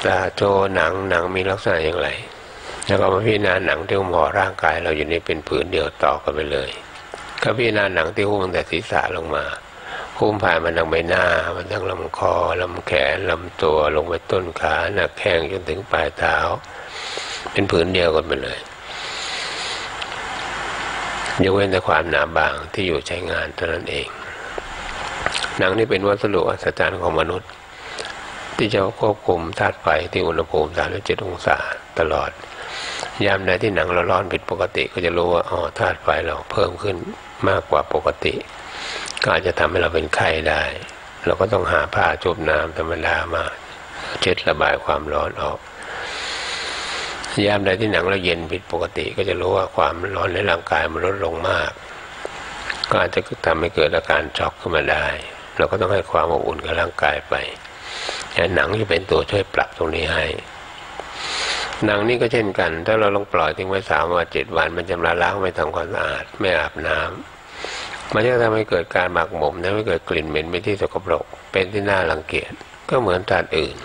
ตาโจหนังหนังมีลักษณะอย่างไร แล้วก็มาพิจารณาหนังที่ห่อร่างกาย เราอยู่นี่เป็นผืนเดียวต่อกันไปเลย ก็พิจารณาหนังที่หุ้มแต่ศีรษะลงมาหุ้มผ่านมันทางใบหน้า มันทั้งลำคอลำแขนลำตัวลงไปต้นขาหน้าแข้งจนถึงปลายเท้า เป็นผืนเดียวกันไปเลยยกเว้นแต่ความหนาบางที่อยู่ใช้งานเท่านั้นเอง หนังนี่เป็นวัสดุอัศจรรย์ของมนุษย์ ที่จะควบคุมธาตุไฟที่อุณหภูมิ37องศาตลอด ยามใดที่หนังเราร้อนผิดปกติก็จะรู้ว่าอ๋อธาตุไฟเราเพิ่มขึ้น มากกว่าปกติ ก็อาจจะทำให้เราเป็นไข้ได้ เราก็ต้องหาผ้าจุบน้ำธรรมดามาเช็ดระบายความร้อนออก ยามใดที่หนังเราเย็นผิดปกติ ก็จะรู้ว่าความร้อนในร่างกายมันลดลงมาก ก็อาจจะทำให้เกิดอาการช็อกขึ้นมาได้ เราก็ต้องให้ความอบอุ่นกับร่างกายไปหนังจะเป็นตัวช่วยปรับตรงนี้ให้ หนังนี่ก็เช่นกัน ถ้าเราลองปล่อยทิ้งไว้สามวันเจ็ดวัน มันจะละล้างไม่ทำความสะอาด ไม่อาบน้ำมันจะทำให้เกิดการหมักหมมทำให้เกิดกลิ่นเหม็นไปที่สกปรก เป็นที่น่ารังเกียจ ก็เหมือนตัดอื่น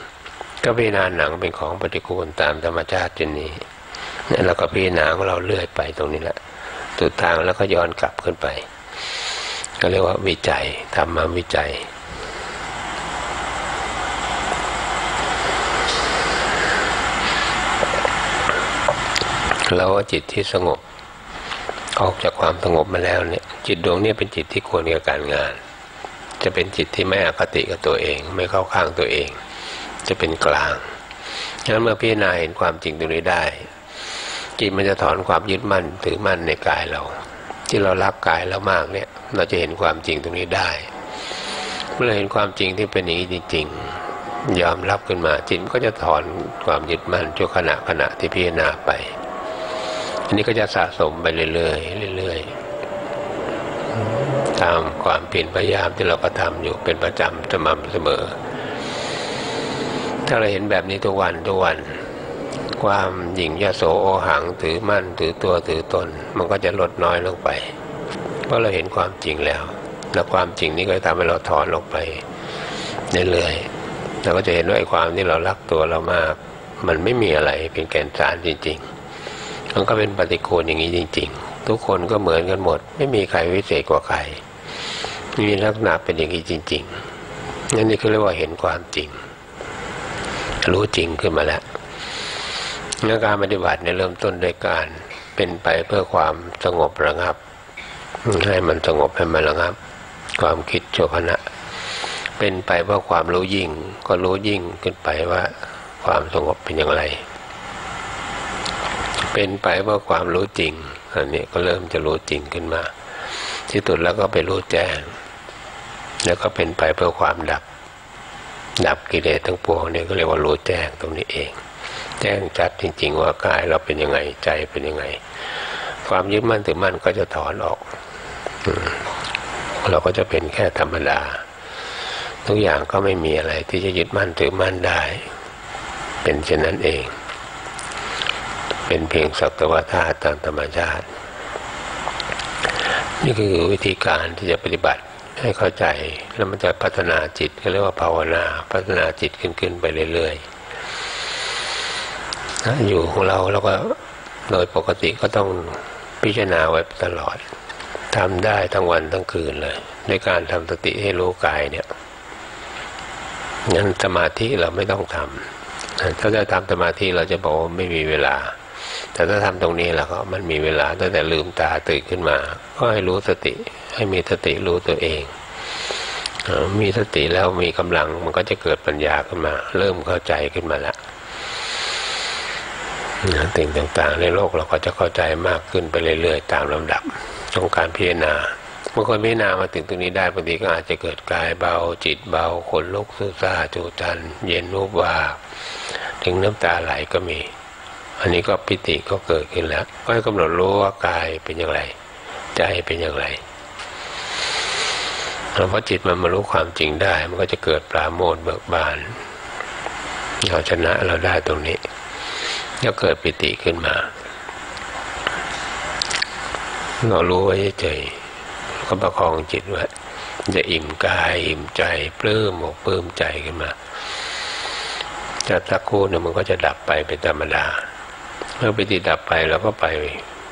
ก็พิจารณาหนังเป็นของปฏิกูลตามธรรมชาติชนี้เนี่ยเราก็พิจารณาของเราเลื่อยไปตรงนี้แหละสุดทางแล้วก็ย้อนกลับขึ้นไป ก็เรียกว่าวิจัยทำมาวิจัย เราว่าจิตที่สงบ ออกจากความสงบมาแล้วเนี่ย จิตดวงนี้เป็นจิตที่ควรกับการงาน จะเป็นจิตที่ไม่อคติกับตัวเอง ไม่เข้าข้างตัวเอง จะเป็นกลางฉะนั้นเมื่อพิจารณาเห็นความจริงตรงนี้ได้ จิตมันจะถอนความยึดมั่นถือมั่นในกายเรา ที่เรารักกายเรามากเนี่ย เราจะเห็นความจริงตรงนี้ได้ เมื่อเห็นความจริงที่เป็นอย่างนี้จริงๆยอมรับขึ้นมาจิตก็จะถอนความยึดมั่นชั่วขณะขณะที่พิจารณาไป อันนี้ก็จะสะสมไปเรื่อยๆเรื่อยๆตามความเปลี่ยนพยายามที่เราก็ทำอยู่เป็นประจำสม่ำเสมอ ถ้าเราเห็นแบบนี้ทุกวันทุกวัน ความหยิ่งยโสโอหังถือมั่นถือตัวถือตน มันก็จะลดน้อยลงไป เพราะเราเห็นความจริงแล้ว แล้วความจริงนี้ก็ทำให้เราถอนลงไปเรื่อยๆเราก็จะเห็นว่าความที่เรารักตัวเรามาก มันไม่มีอะไรเป็นแก่นสารจริง ๆ มันก็เป็นปฏิโคนอย่างนี้จริง ๆ ทุกคนก็เหมือนกันหมด ไม่มีใครวิเศษกว่าใครมีลักษณะเป็นอย่างนี้จริง ๆ นั่นนี่คือเรียกว่าเห็นความจริง รู้จริงขึ้นมาแล้วงการปฏิบัติในเริ่มต้นด้วยการเป็นไปเพื่อความสงบระงับ ให้มันสงบให้มันระงับ ความคิดโชคณะ เป็นไปเพื่อความรู้ยิ่ง ก็รู้ยิ่งขึ้นไปว่าความสงบเป็นอย่างไร เป็นไปเพื่อความรู้จริง อันนี้ก็เริ่มจะรู้จริงขึ้นมา ที่สุดแล้วก็ไปรู้แจ้ง แล้วก็เป็นไปเพื่อความดับ ดับกิเลสทั้งปวงนี่ก็เรียกว่ารู้แจ้งตรงนี้เอง แจ้งชัดจริง ๆ ว่ากายเราเป็นยังไงใจเป็นยังไง ความยึดมั่นถือมั่นก็จะถอนออกเราก็จะเป็นแค่ธรรมดา ทุกอย่างก็ไม่มีอะไรที่จะยึดมั่นถือมั่นได้ เป็นเช่นนั้นเอง เป็นเพียงสักตวธาตุตามธรรมชาติ นี่คือวิธีการที่จะปฏิบัติให้เข้าใจแล้วมันจะพัฒนาจิตก็เรียกว่าภาวนา พัฒนาจิตขึ้นขึ้นไปเรื่อยๆอยู่ของเราแล้วก็โดยปกติก็ต้องพิจารณาไว้ตลอดทำได้ทั้งวันทั้งคืนเลยในการทำสติให้รู้กายเนี่ยงั้นสมาธิเราไม่ต้องทำถ้าจะทำสมาธิเราจะบอกว่าไม่มีเวลา แต่ถ้าทำตรงนี้แล้วก็มันมีเวลาตั้งแต่ลืมตาตื่นขึ้นมา ก็ให้รู้สติ ให้มีสติรู้ตัวเอง มีสติแล้วมีกำลังมันก็จะเกิดปัญญาขึ้นมา เริ่มเข้าใจขึ้นมาล้วสิ่งต่างๆ ในโลกเราก็จะเข้าใจมากขึ้นไปเรื่อยๆตามลำดับต้องการพิจารณาบางคนพิจารณามาถึงตรงนี้ได้บางทีก็อาจจะเกิดกายเบาจิตเบาขนลุกสู้ซาจูจันเย็นรูปว่า ถึงน้ำตาไหลก็มี อันนี้ก็ปิติก็เกิดขึ้นแล้วก็ให้กำหนดรู้ว่ากายเป็นอย่างไร ใจเป็นอย่างไรเพราะจิตมันมารู้ความจริงได้ มันก็จะเกิดปราโมทเบิกบานเราชนะเราได้ตรงนี้ก็เกิดปิติขึ้นมาเรารู้ไว้เฉยก็ประคองจิตไว้จะอิ่มกายอิ่มใจปลื้มอกปลื้มใจขึ้นมาจะสักครู่เนี่ยมันก็จะดับไปเป็นธรรมดา เมื่อไปติดดับไปเราก็ไป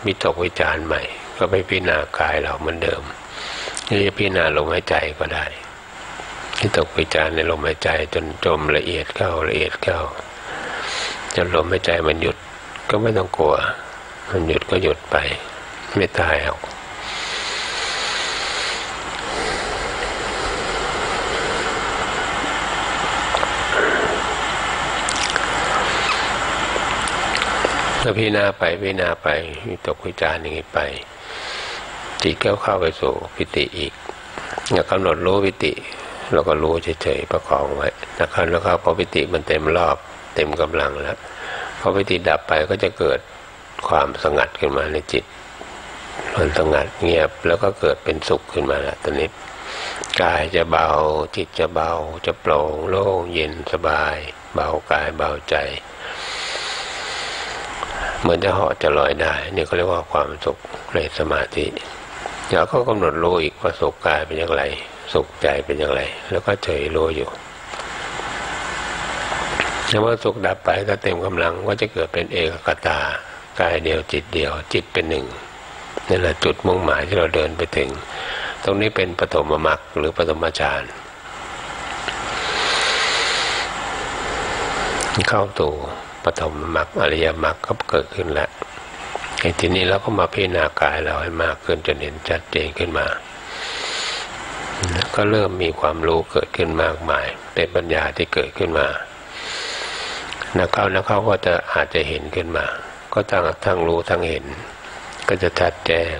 มิตกวิจารใหม่ ก็ไปพิจารณากายเราเหมือนเดิมหรือจะพิจารณาลมหายใจก็ได้ที่ตกวิจารในลมหายใจจนจมละเอียดเข้าละเอียดเข้าจนลมหายใจมันหยุดก็ไม่ต้องกลัว มันหยุดก็หยุดไป ไม่ตายหรอก ถ้าพิจารณาไปพิจารณาไปวิตกวิจารอย่างนี้ไป จิตก็เข้าไปสู่ปิติอีกอยากำหนดรู้ปิติเราก็รู้เฉยๆประคองไว้นะครับแล้วก็พอปิติมันเต็มรอบเต็มกำลังแล้วพอปิติดับไปก็จะเกิดความสงัดขึ้นมาในจิตมันสงัดเงียบแล้วก็เกิดเป็นสุขขึ้นมาแล้วตอนนี้กายจะเบาจิตจะเบาจะโปร่งโล่งเย็นสบาย เบากายเบาใจ เหมือนจะเหาะจะลอยได้นี่เขาเรียกว่าความสุขในสมาธิแล้วก็กำหนดรู้อีกว่าสุขกายเป็นอย่างไร สุขใจเป็นอย่างไร แล้วก็เฉยรู้อยู่ถ้าว่าสุขดับไปถ้าเต็มกำลังก็จะเกิดเป็นเอกกตากายเดียวจิตเดียว จิตเป็นหนึ่งนี่แหละจุดมุ่งหมายที่เราเดินไปถึง ตรงนี้เป็นปฐมมรรคหรือปฐมฌานเข้าตู่ ปฐมมรรคอริยมรรคก็เกิดขึ้นแล้วไอ้ทีนี้เราก็มาพิจารณากายเราให้มากขึ้นจนเห็นชัดเจนขึ้นมา ก็เริ่มมีความรู้เกิดขึ้นมากมาย เป็นปัญญาที่เกิดขึ้นมานักเข้านักเข้าก็จะอาจจะเห็นขึ้นมา ก็ทั้งทั้งรู้ทั้งเห็น ก็จะชัดแจ้ง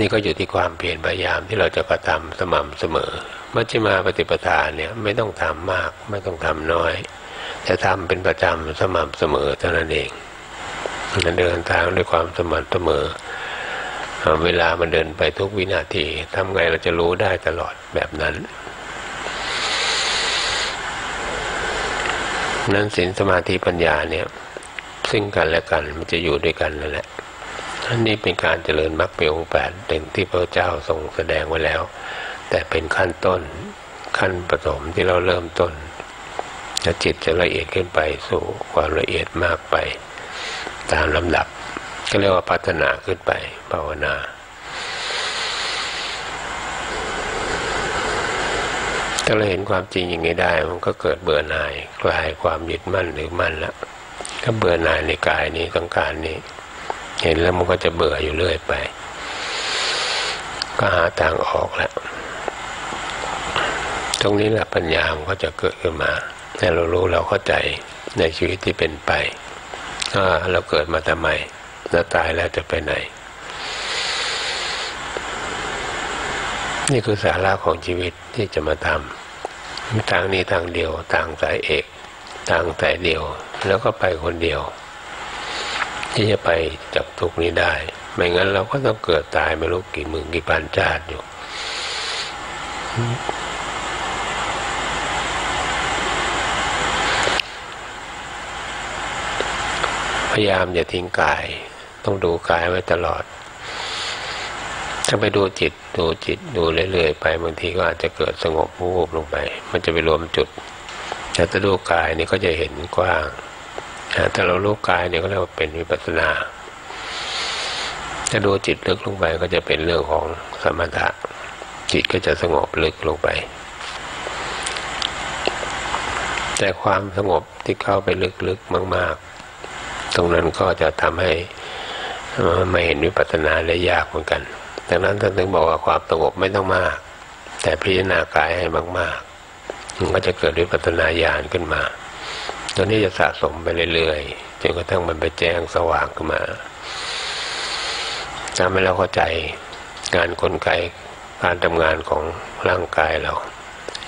นี่ก็อยู่ที่ความเพียรพยายามที่เราจะกระทำสม่ำเสมอ มัชฌิมาปฏิปทาเนี่ยไม่ต้องทำมากไม่ต้องทำน้อย จะทำเป็นประจำสม่ำเสมอเท่านั้นเองเดินทางด้วยความสม่ำเสมอ เวลามันเดินไปทุกวินาทีทำไงเราจะรู้ได้ตลอดแบบนั้นนั้นศีลสมาธิปัญญาเนี่ย ซึ่งกันและกันมันจะอยู่ด้วยกันนั่นแหละ อันนี้เป็นการเจริญมรรคเปีองแปดหนึ่งที่พระเจ้าทรงแสดงไว้แล้ว แต่เป็นขั้นต้นขั้นปฐมที่เราเริ่มต้นจิตจะละเอียดขึ้นไปสู่ความละเอียดมากไป ตามลำดับ ก็เรียกว่าพัฒนาขึ้นไปภาวนา ถ้าเราเห็นความจริงอย่างนี้ได้ มันก็เกิดเบื่อหน่ายคลายความยึดมั่นหรือมั่นละก็เบื่อหน่ายในกายนี้ต้องการนี้ เห็นแล้วมันก็จะเบื่ออยู่เรื่อยไป ก็หาทางออกแล้วตรงนี้แหละปัญญามันก็จะเกิดขึ้นมาแต่เรารู้เราเข้าใจในชีวิตที่เป็นไปว่าเราเกิดมาทำไมแล้วตายแล้วจะไปไหน นี่คือสาระของชีวิตที่จะมาทำทางนี้ทางเดียว ทางสายเอก ทางสายเดียว แล้วก็ไปคนเดียว ที่จะไปจับทุกนี้ได้ ไม่งั้นเราก็ต้องเกิดตายไม่รู้กี่หมื่นกี่พันชาติอยู่พยายามอย่าทิ้งกาย ต้องดูกายไว้ตลอด ถ้าไปดูจิตดูจิตดูเรื่อยๆไปบางทีก็อาจจะเกิดสงบวูบลงไป มันจะไปรวมจุดแต่ถ้าดูกายนี่ก็จะเห็นกว้าง ถ้าเรารู้กายเนี่ยก็เรียกว่าเป็นวิปัสสนาถ้าดูจิตลึกลงไปก็จะเป็นเรื่องของสมถะจิตก็จะสงบลึกลงไป แต่ความสงบที่เข้าไปลึกๆมาก ๆ ตรงนั้นก็จะทำให้ไม่เห็นวิปัสสนาได้ยากเหมือนกัน ดังนั้นท่านถึงบอกว่าความสงบไม่ต้องมาก แต่พิจารณากายให้มากๆมันก็จะเกิดวิปัสสนาญาณขึ้นมา ตัวนี้จะสะสมไปเรื่อยๆจนกระทั่งมันไปแจ้งสว่างขึ้นมาทำให้เราเข้าใจงานกลไกการทำงานของร่างกายเรา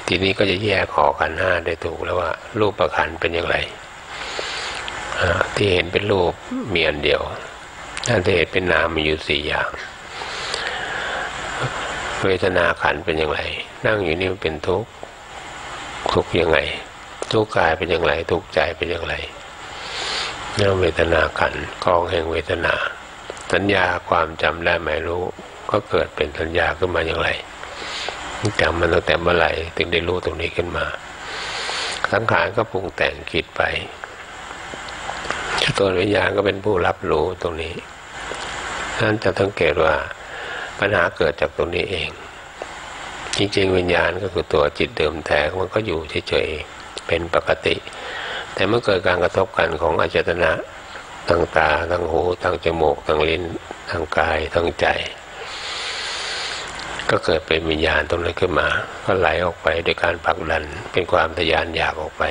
ทีนี้ก็จะแยกออกกันห้าได้ถูกแล้วว่า รูปประคันเป็นอย่างไรที่เห็นเป็นรูปมีอันเดียวถ้าที่เห็นเป็นนามมีอยู่สี่อย่าง เวทนาขันเป็นอย่างไร นั่งอยู่นี่มันเป็นทุกข์ทุกข์ยังไง ทุกกายเป็นอย่างไร ทุกใจเป็นอย่างไรนั่งเวทนาขันกองแห่งเวทนา สัญญาความจำได้หมายรู้ ก็เกิดเป็นสัญญาขึ้นมาอย่างไรจำมันตั้งแต่เมื่อไหร่ถึงได้รู้ตรงนี้ขึ้นมา สังขารก็ปรุงแต่งคิดไปตัววิญญาณก็เป็นผู้รับรู้ตรงนี้นั้นจะสังเกตว่าปัญหาเกิดจากตรงนี้เอง จริงๆ วิญญาณก็คือตัวจิตเดิมแท้มันก็อยู่เฉยๆ เป็นปกติ แต่เมื่อเกิดการกระทบกันของอายตนะทางตาทางหูทางจมูกทางลิ้นทางกายทางใจ ก็เกิดเป็นวิญญาณตรงนั้นขึ้นมา ก็ไหลออกไปโดยการผลักดันเป็นความทยานอยากออกไป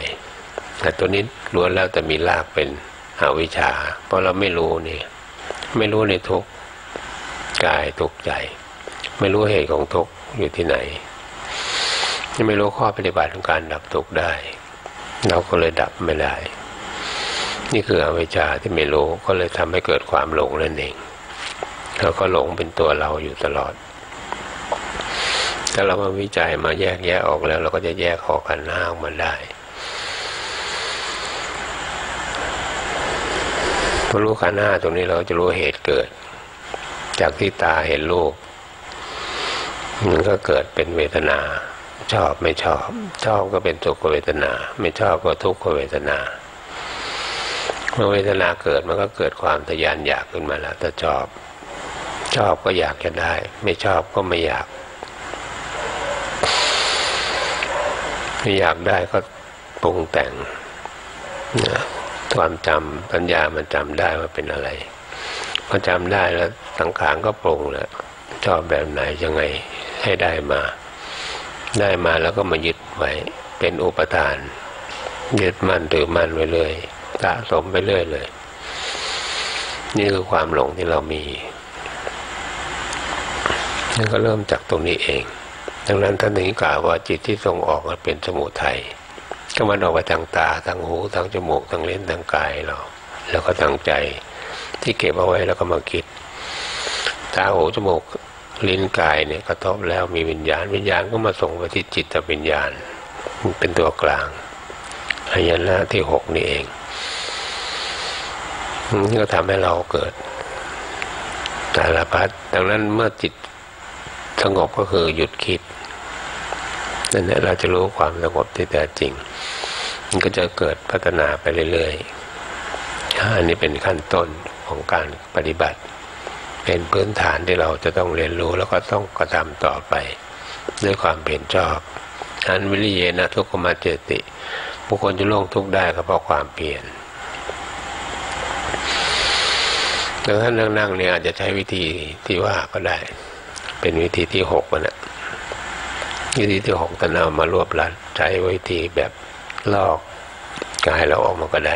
แต่ตัวนี้ล้วนแล้วแต่มีรากเป็นอวิชชา เพราะเราไม่รู้นี่ไม่รู้ในทุกกายทุกใจ ไม่รู้เหตุของทุกอยู่ที่ไหนไม่รู้ข้อปฏิบัติของการดับทุกได้ เราก็เลยดับไม่ได้ นี่คืออวิชชาที่ไม่รู้ก็เลยทำให้เกิดความหลงนั่นเองเราก็หลงเป็นตัวเราอยู่ตลอด ถ้าเรามาวิจัยมาแยกแยะออกแล้ว เราก็จะแยกออกกันหน้าออกมาได้พอรู้ขันห้าตรงนี้เราจะรู้เหตุเกิด จากที่ตาเห็นรูปมันก็เกิดเป็นเวทนา ชอบไม่ชอบ ชอบก็เป็นทุกขเวทนา ไม่ชอบก็ทุกขเวทนาเมื่อเวทนาเกิดมันก็เกิดความทยานอยากขึ้นมาแล้วถ้าชอบ ชอบก็อยากจะได้ ไม่ชอบก็ไม่อยาก ไม่อยากได้ก็ปรุงแต่งนะความจำปัญญามันจำได้ว่าเป็นอะไรพอจำได้แล้วสังขารก็ปรุงแล้วชอบแบบไหนยังไงให้ได้มา ได้มาแล้วก็มายึดไว้เป็นอุปทาน ยึดมั่นถือมั่นไว้เลยสะสมไปเรื่อยเลย นี่คือความหลงที่เรามีนั่นก็เริ่มจากตรงนี้เอง ดังนั้นท่านถึงกล่าวว่าจิตที่ส่งออกมันเป็นสมุทัยก็มันออกไปทางตาทางหูทางจมูกทางเล่นทางกายเรา แล้วก็ทางใจที่เก็บเอาไว้แล้วก็มาคิด ตาหูจมูก ลิ้นกายเนี่ยกระทบแล้วมีวิญญาณ วิญญาณก็มาส่งไปที่จิตวิญญาณเป็นตัวกลางอายนะที่หกนี่เองนี่ก็ทำให้เราเกิดสารพัดดังนั้นเมื่อจิตสงบก็คือหยุดคิดนั่นแหละเราจะรู้ความสงบที่แท้จริง มันก็จะเกิดพัฒนาไปเรื่อยๆอันนี้เป็นขั้นต้นของการปฏิบัติ เป็นพื้นฐานที่เราจะต้องเรียนรู้แล้วก็ต้องกระทำต่อไป ด้วยความเปลี่ยนชอบอันวิริเยนะทุกขมาเจติบุคคลจะล่วงทุกได้ก็เพราะความเปลี่ยนดังนั้นนั่งๆเนี่ยอาจจะใช้วิธีที่ว่าก็ได้ เป็นวิธีที่หกนะวิธีที่หกตนามารวบรัดใช้วิธีแบบลอกกายเราออกมาก็ได้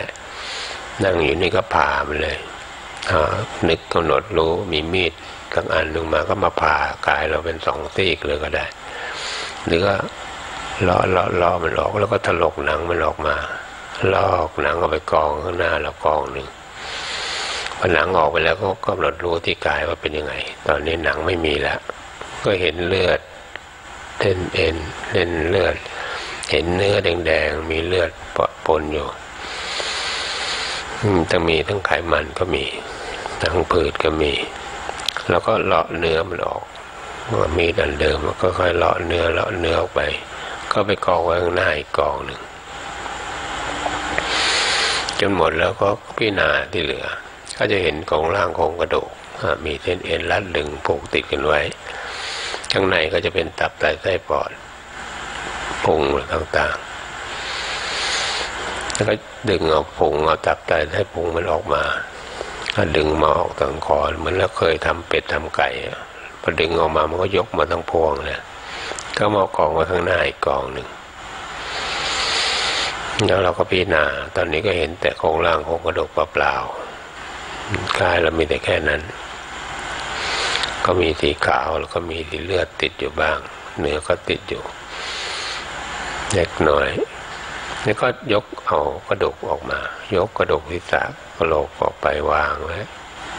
นั่งอยู่นี่ก็ผ่ามันเลย นึกกำหนดรู้มีมีดกังอันหนึ่งมาก็มาผ่ากายเราเป็นสองซีกเลยก็ได้ หรือก็ล้อล้อล้อมันออกแล้วก็ถลกหนังมันออกมา ลอกหนังเอาไปกองข้างหน้าเรากองหนึ่งพอหนังออกไปแล้วก็กำหนดรู้ที่กายว่าเป็นยังไง ตอนนี้หนังไม่มีแล้ว ก็เห็นเลือดเล่นเอ็นเล่นเลือด เห็นเนื้อแดงๆมีเลือดปะปนอยู่ทั้งมีทั้งไขมันก็มี ทั้งผืดก็มี แล้วก็เลาะเนื้อมันออกมีดันเดิมแล้วก็ค่อยเลาะเนื้อเลาะเนื้อออกไป ก็ไปกองไว้ข้างหน้าอีกกองหนึ่งจนหมดแล้วก็พิจารณาที่เหลือ ก็จะเห็นของล่างของกระดูกมีเส้นเอ็นรัดดึงผูกติดกันไว้ ข้างในก็จะเป็นตับไตไส้ปอดพุงต่างๆ แล้วก็ดึงเอาพุงเอาตับไตไส้พุงมันออกมา ก็ดึงมาออกทางคอเหมือนเราเคยทำเป็ดทำไก่พอดึงออกมามันก็ยกมาทั้งพวงเลยก็มากองไว้ข้างหน้าอีกกองหนึ่งแล้วเราก็พิจารณาตอนนี้ก็เห็นแต่โครงร่างของกระดูกเปล่าๆกายเรามีแต่แค่นั้น ก็มีสีขาวแล้วก็มีสีเลือดติดอยู่บ้าง เนื้อก็ติดอยู่เล็กน้อยนี่ก็ยกเอากระดูกออกมา ยกกระดูกศีรษะ กระโหลกออกไปวางไว้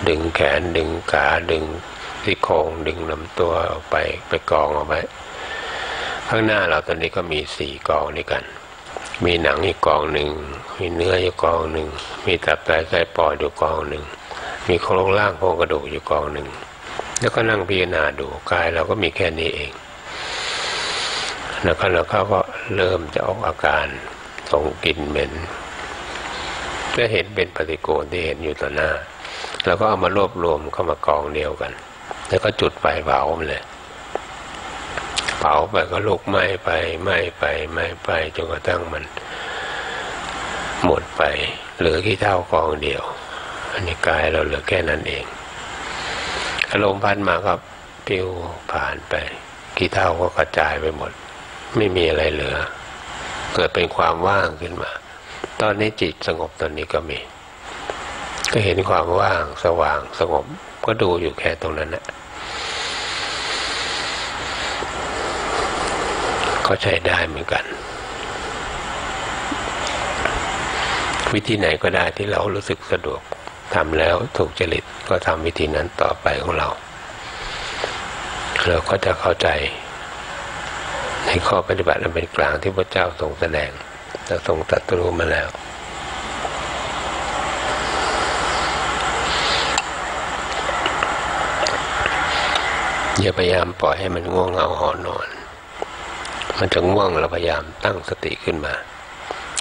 ดึงแขนดึงขาดึงที่โครงดึงลำตัวออกไปไปกองเอาไว้ข้างหน้าเราตอนนี้ก็มีสี่กองนี้กัน มีหนังอีกกองหนึ่ง มีเนื้ออีกกองหนึ่ง มีตับไตไส้ปอดอยู่กองหนึ่ง มีโครงล่างโครงกระดูกอยู่กองหนึ่ง แล้วก็นั่งพิจารณาดูกายเราก็มีแค่นี้เอง แล้วก็เราก็เริ่มจะออกอาการส่งกลิ่นเหม็น ก็เห็นเป็นปฏิโกณที่เห็นอยู่ต่อหน้า แล้วก็เอามารวบรวมเข้ามากองเดียวกัน แล้วก็จุดไฟเผามันเลยเผาไปก็ลุกไหม้ไปไหม้ไปไหม้ไปจนกระทั่งมัน หมดไป เหลือขี้เท่ากองเดียว อันนี้กายเราเหลือแค่นั้นเองอารมณ์พัดมาก็ปิวผ่านไปกี่เท่าก็กระจายไปหมด ไม่มีอะไรเหลือ เกิดเป็นความว่างขึ้นมา ตอนนี้จิตสงบตอนนี้ก็มี ก็เห็นความว่างสว่างสงบ ก็ดูอยู่แค่ตรงนั้นนะก็ใช้ได้เหมือนกัน วิธีไหนก็ได้ที่เรารู้สึกสะดวกทำแล้วถูกจริตก็ทำวิธีนั้นต่อไปของเรา เราก็จะเข้าใจในข้อปฏิบัติอันเป็นกลางที่พระเจ้าทรงแสดง และทรงตรัสรู้มาแล้ว อย่าพยายามปล่อยให้มันง่วงเหงาหอนอน มันจะง่วงเราพยายามตั้งสติขึ้นมา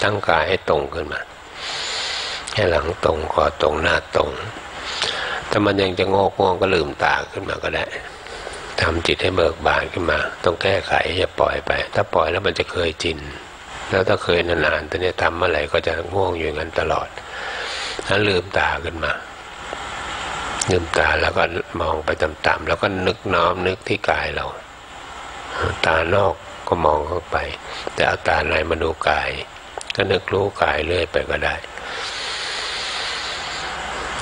ตั้งกายให้ตรงขึ้นมา ให้หลังตรงคอตรงหน้าตรงถ้ามันยังจะงอกงงก็ลืมตาขึ้นมาก็ได้ทำจิตให้เบิกบานขึ้นมา ต้องแก้ไขอย่าปล่อยไป ถ้าปล่อยแล้วมันจะเคยจิน แล้วถ้าเคยนานๆตอนนี้ทำเมื่อไหร่ก็จะง่วงอยู่งั้นตลอดถ้าลืมตาขึ้นมาลืมตาแล้วก็มองไปต่ำๆแล้วก็นึกน้อมนึกที่กายเรา ตานอกก็มองเข้าไป แต่เอาตาในมาดูกาย ก็นึกรู้กายเรื่อยไปก็ได้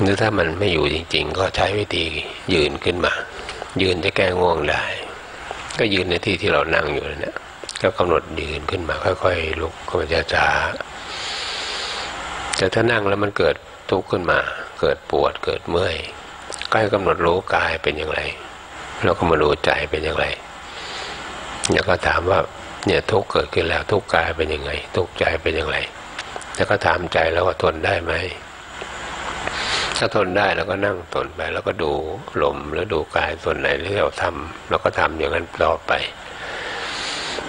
หรือถ้ามันไม่อยู่จริง ๆ ก็ใช้วิธียืนขึ้นมา ยืนจะแก้ง่วงได้ ก็ยืนในที่ที่เรานั่งอยู่เนี่ย ก็กำหนดยืนขึ้นมาค่อยๆลุกก็จะช้าแต่ถ้านั่งแล้วมันเกิดทุกข์ขึ้นมา เกิดปวดเกิดเมื่อยก็ให้กำหนดรู้กายเป็นอย่างไร แล้วก็มาดูใจเป็นอย่างไรแล้วก็ถามว่าเนี่ยทุกข์เกิดขึ้นแล้วทุกข์กายเป็นยังไง ทุกข์ใจเป็นอย่างไร แล้วก็ถามใจแล้วว่าทนได้ไหมถ้าทนได้แล้วก็นั่งทนไป แล้วก็ดูลมแล้วดูกายส่วนไหนที่เราทำแล้วก็ทำอย่างนั้นต่อไป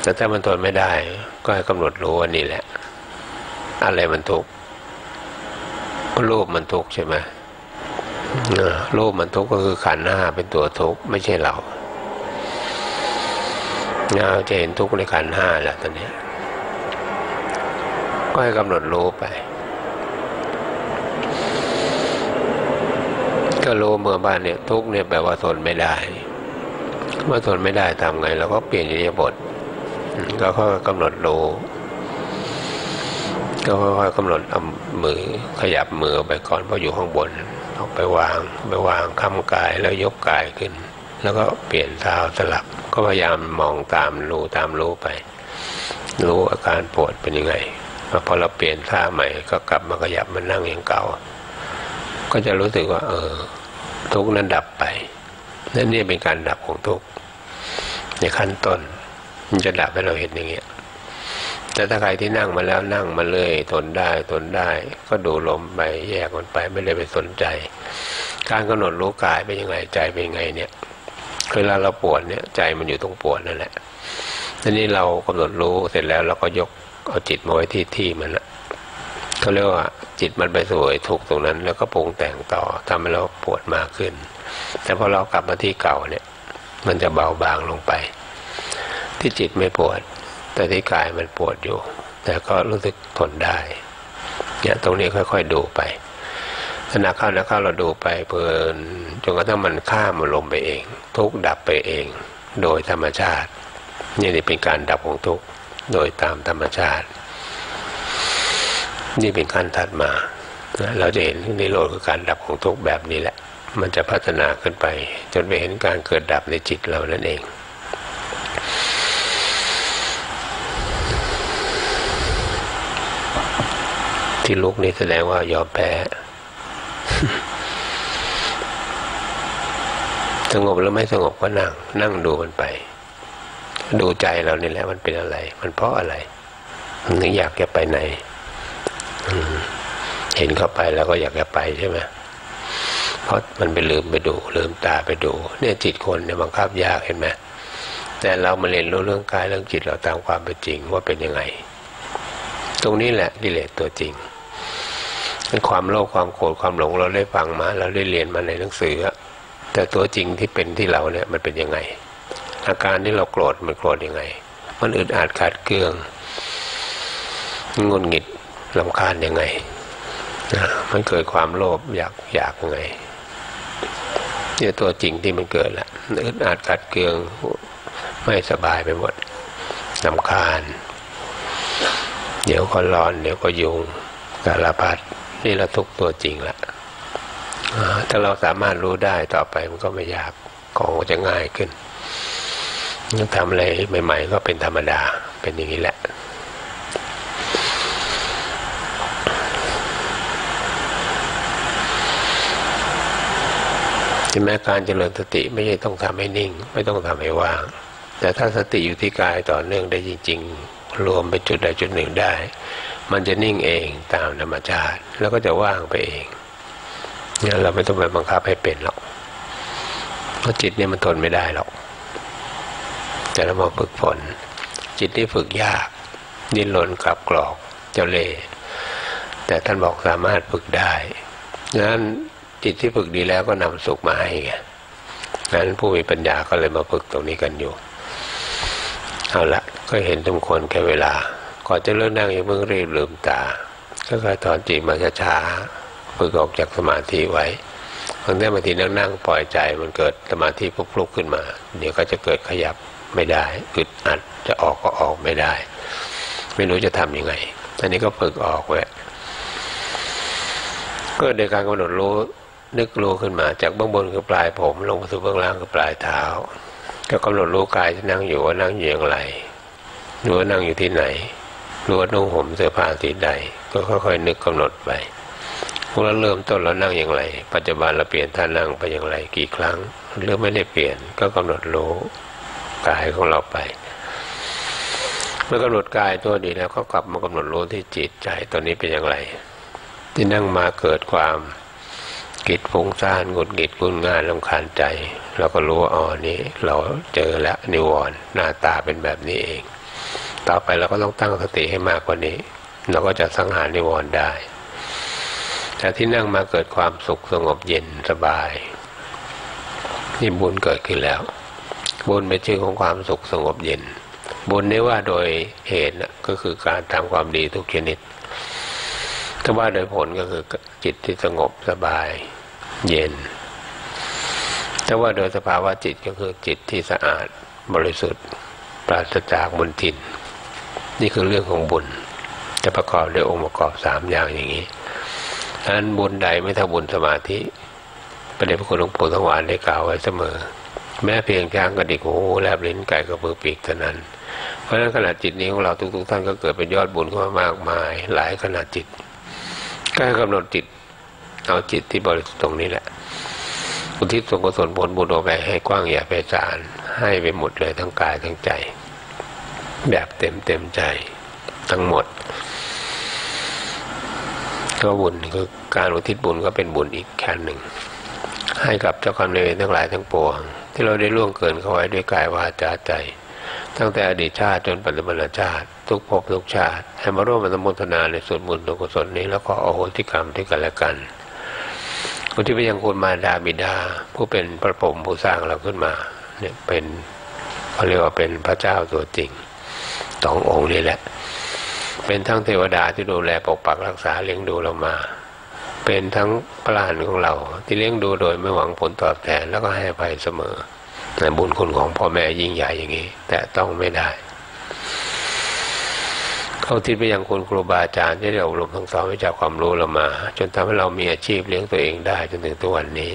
แต่ถ้ามันทนไม่ได้ ก็ให้กำหนดรู้ว่านี่แหละ อะไรมันทุกข์รูปมันทุกข์ใช่ไหมรูปมันทุกข์ก็คือขันห้าเป็นตัวทุกข์ไม่ใช่เราเราจะเห็นทุกข์ในขันห้าแล้วตอนนี้ ก็ให้กำหนดรู้ไป ก็รู้เมื่อบ้านเนี่ย ทุกข์เนี่ยแปลว่าทนไม่ได้ เมื่อทนไม่ได้ทำไงเราก็เปลี่ยนอิริยาบถ ก็ค่อยกำหนดรู้ก็ค่อยๆกำหนดเอามือขยับมือไปก่อนเพราะอยู่ข้างบนออกไปวางไปวางคำกายแล้วยกกายขึ้น แล้วก็เปลี่ยนเท้าสลับก็พยายามมองตามรู้ตามรู้ไป รู้อาการปวดเป็นยังไงพอเราเปลี่ยนท่าใหม่ก็กลับมาขยับมานั่งอย่างเก่า ก็จะรู้สึกว่า เออ ทุกนั้นดับไปนั่นนี่เป็นการดับของทุกในขั้นต้น มันจะดับให้เราเห็นอย่างเงี้ยแต่ถ้าใครที่นั่งมาแล้วนั่งมาเลยทนได้ทนได้ ก็ดูลมไปแยกมันไปไม่ได้ไปสนใจ การกำหนดรู้กายเป็นยังไงใจเป็นยังไงเนี่ยเวลาเราปวดเนี่ยใจมันอยู่ตรงปวดนั่นแหละทีนี้เรากำหนดรู้เสร็จแล้วเราก็ยกเอาจิตมาไว้ที่ที่มันละเขาเรียกว่าจิตมันไปสวยถูกตรงนั้น แล้วก็ปรุงแต่งต่อทำให้เราปวดมากขึ้น แต่พอเรากลับมาที่เก่าเนี่ย มันจะเบาบางลงไป ที่จิตไม่ปวด แต่ที่กายมันปวดอยู่ แต่ก็รู้สึกทนได้เนี่ยตรงนี้ค่อย ๆ ดูไปถ้านักเข้านักเข้าเราดูไปเพลินจนกระทั่งมันข้ามันลงไปเอง ทุกดับไปเอง โดยธรรมชาตินี่นี่เป็นการดับของทุกโดยตามธรรมชาติ นี่เป็นขั้นถัดมา เราจะเห็นนิโรธคือการดับของทุกแบบนี้แหละ มันจะพัฒนาขึ้นไป จนไปเห็นการเกิดดับในจิตเรานั่นเอง ที่ลุกนี่แสดงว่ายอมแพ้สงบหรือไม่สงบก็นั่ง นั่งดูมันไป ดูใจเรานี่แหละมันเป็นอะไร มันเพราะอะไรมันถึงอยากจะไปไหนเห็นเข้าไปแล้วก็อยากจะไปใช่ไหมเพราะมันไปลืมไปดู ลืมตาไปดู เนี่ยจิตคนเนี่ยบังคับยากเห็นไหมแต่เรามาเรียนรู้เรื่องกายเรื่องจิตเราตามความเป็นจริงว่าเป็นยังไง ตรงนี้แหละดิเลตตัวจริง ความโลภความโกรธความหลงเราได้ฟังมา เราได้เรียนมาในหนังสือแต่ตัวจริงที่เป็นที่เราเนี่ยมันเป็นยังไง อาการที่เราโกรธมันโกรธยังไง มันอึดอัดขาดเกลืองงุนหงิดลำคาญยังไงนะมันเกิดความโลภอยากอยากยังไงเนี่ยตัวจริงที่มันเกิดละอึดอัดขาดเกลืองไม่สบายไปหมดลำคาญ เดี๋ยวก็ร้อน เดี๋ยวก็ยุงสารพัด นี่เราทุกตัวจริงละถ้าเราสามารถรู้ได้ต่อไปมันก็ไม่ยากของจะง่ายขึ้นทำอะไรใหม่ ๆ ก็เป็นธรรมดาเป็นอย่างนี้แหละที่แม้การเจริญสติไม่ใช่ต้องทำให้นิ่ง ไม่ต้องทำให้ว่าง แต่ถ้าสติอยู่ที่กายต่อเนื่องได้จริง ๆ รวมไปจุดใดจุดหนึ่งได้ มันจะนิ่งเองตามธรรมชาติ แล้วก็จะว่างไปเองเนี่ยเราไม่ต้องไปบังคับให้เป็นหรอกเพราะจิตเนี่ยมันทนไม่ได้หรอกแต่เรามาฝึกฝนจิตที่ฝึกยาก ดิ้นรนกลับกรอกเจ้าเล่แต่ท่านบอกสามารถฝึกได้ดังนั้นจิตที่ฝึกดีแล้วก็นำสุขมาให้ไงนั้นผู้มีปัญญาก็เลยมาฝึกตรงนี้กันอยู่ เอาละก็เห็นสมควรแค่เวลา ก่อนจะเริ่มนั่งอย่าเพิ่งรีบลืมตาก็ค่อยถอนจิตมาช้าๆฝึกออกจากสมาธิไว้บางทีบางทีนั่งนั่งปล่อยใจมันเกิดสมาธิพลุกขึ้นมา เดี๋ยวก็จะเกิดขยับไม่ได้อึดอัดจะออกก็ออกไม่ได้ ไม่รู้จะทํำยังไงอันนี้ก็ฝึกออกไว้ก็ในการกำหนดรู้นึกรู้ขึ้นมา จากเบื้องบนคือปลายผม ลงมาสู่เบื้องล่างคือปลายเท้า ก็กำหนดรู้กายที่นั่งอยู่ว่านั่งอยู่อย่างไรหรู้ว่านั่งอยู่ที่ไหน รู้ว่านุ่งห่มเสื้อผ้าสีใด ก็ค่อยๆนึกกำหนดไปพวกเราเริ่มต้นเรานั่งอย่างไร ปัจจุบันเราเปลี่ยนท่านั่งไปอย่างไร กี่ครั้งหรือไม่ได้เปลี่ยนก็กำหนดรู้กายของเราไป เมื่อกำหนดกายตัวดีแล้วก็กลับมากำหนดรู้ที่จิตใจตอนนี้เป็นอย่างไร ที่นั่งมาเกิดความกิดฟุ้งซ่านหงุดหงิดกุนงานลำคาญใจ เราก็รู้ว่าอ๋อนี้ เราเจอแล้วนิวรณ์หน้าตาเป็นแบบนี้เอง ต่อไปเราก็ต้องตั้งสติให้มากกว่านี้ เราก็จะสังหารนิวรณ์ได้แต่ที่นั่งมาเกิดความสุขสงบเย็นสบาย นี่บุญเกิดขึ้นแล้ว บุญเป็นชื่อของความสุขสงบเย็น บุญนี้ว่าโดยเหตุก็คือการทำความดีทุกชนิดถ้าว่าโดยผลก็คือจิตที่สงบสบาย เย็นถ้าว่าโดยสภาวะจิตก็คือจิตที่สะอาดบริสุทธิ์ ปราศจากบุญทิน นี่คือเรื่องของบุญ จะประกอบด้วยองค์ประกอบสามอย่างอย่างนี้ดังนั้นบุญใดไม่เท่าบุญสมาธิประเด็นพระคุณหลวงปู่ทวารได้กล่าวไว้เสมอ แม้เพียงช้างกระดิกหูแลบลิ้นไก่กระพือปีกเท่านั้น เพราะฉะนั้นขนาดจิตนี้ของเราทุกๆท่านก็เกิดเป็นยอดบุญขึ้นมามากมาย หลายขนาดจิตก็กำหนดจิตเอาจิตที่บริสุทธิ์ตรงนี้แหละอุทิศส่วนกุศลผลบุญออกไปให้กว้างใหญ่ไพศาลให้ไปหมดเลยทั้งกายทั้งใจ แบบเต็มเต็มใจทั้งหมด ก็บุญคือการอุทิศบุญก็เป็นบุญอีกแค่หนึ่ง ให้กับเจ้ากรรมนายเวรทั้งหลายทั้งปวง ที่เราได้ล่วงเกินเขาไว้ด้วยกายวาจาใจ ตั้งแต่อดีตชาติจนปัจจุบันชาติ ทุกภพทุกชาติ ให้มาร่วมมันมุทนาในส่วนบุญกุศลนี้ แล้วก็โอโหติกรรมที่กันและกันคนที่ไปยังคุณมาดาบิดา ผู้เป็นพระพรหมผู้สร้างเราขึ้นมาเนี่ยเป็นเขาเรียกว่าเป็นพระเจ้าตัวจริง สององค์นี้แหละ เป็นทั้งเทวดาที่ดูแลปกปักรักษาเลี้ยงดูเรามา เป็นทั้งพระานของเรา ที่เลี้ยงดูโดยไม่หวังผลตอบแทนแล้วก็ให้ภัยเสมอในบุญคุณของพ่อแม่ยิ่งใหญ่อย่างนี้ แต่ต้องไม่ได้เขาทิศไปยังคุณครูบาอาจารย์ที่ได้อบรมทั้งสองวิชาความรู้เรามา จนทำให้เรามีอาชีพเลี้ยงตัวเองได้จนถึงตัววันนี้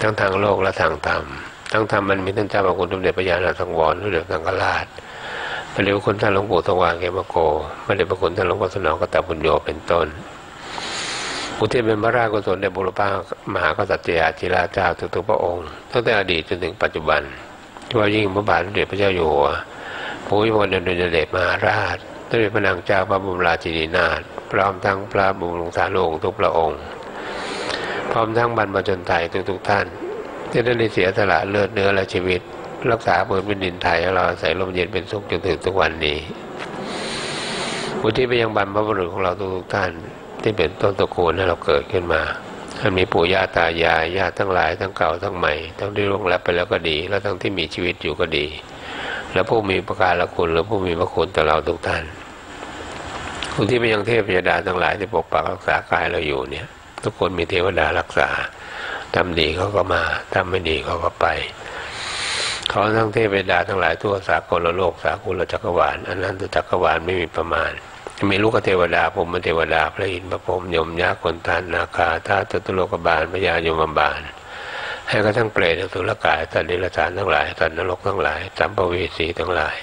ทั้งทางโลกและทางธรรมทั้งธรรมมันมีท่านเจ้าพระคุณสมเด็จพระญาณสังวรหรือเด็จสังฆราช ระเดชพระคุณท่านหลวงปู่ทวารเกมโกพระเดชพระคุณท่านหลวงพ่อสนองกตบุญโยเป็นต้นอุทิศเป็นพระราชกุศลในบุรพามหากษัตริยาจิราเจ้าทุกๆพระองค์ตั้งแต่อดีตจนถึงปัจจุบันว่ายิ่งพระบาทสมเด็จพระเจ้าอยู่หัวภูมิพลอดุลยเดชมหาราชสมเด็จพระนางเจ้าพระบรมราชินีนาถพร้อมทั้งพระบรมสารีทุกพระองค์ พร้อมทั้งบรรพชนไทยทุกๆท่านที่ได้เสียสละเลือดเนื้อและชีวิต รักษาเมืองเป็นดินไทยให้เราใส่ลมเย็นเป็นสุขจนถึงทุกวันนี้อุทิศไปยังบรรพบุรุษของเราทุกท่าน ที่เป็นต้นตระกูลให้เราเกิดขึ้นมาท่านมีปู่ย่าตายายญาติทั้งหลายทั้งเก่าทั้งใหม่ทั้งที่ร่วงลับไปแล้วก็ดี แล้วทั้งที่มีชีวิตอยู่ก็ดี และผู้มีประการละคุณหรือผู้มีพระคุณต่อเราทุกท่านคนที่ไปยังเทพยดาทั้งหลายที่ปกปักรักษากายเราอยู่เนี่ย ทุกคนมีเทวดารักษาทำดีเขาก็มาทำไม่ดีเขาก็ไป ขาทั้งเทพดาทั้งหลายทั่วสากลโลกสากลจักรวาลอันนั้นจักรวาลไม่มีประมาณมีลูกเทวดาผมเป็นเทวดาพระอินทร์พระพรหมยมยักษ์คนทานนาคาท้าจตุโลกบาลพญายมบาลให้กระทั่งเปรตสุรกายสัตว์เดรัจฉานทั้งหลายสัตว์นรกทั้งหลายสัมภเวสีทั้งหลาย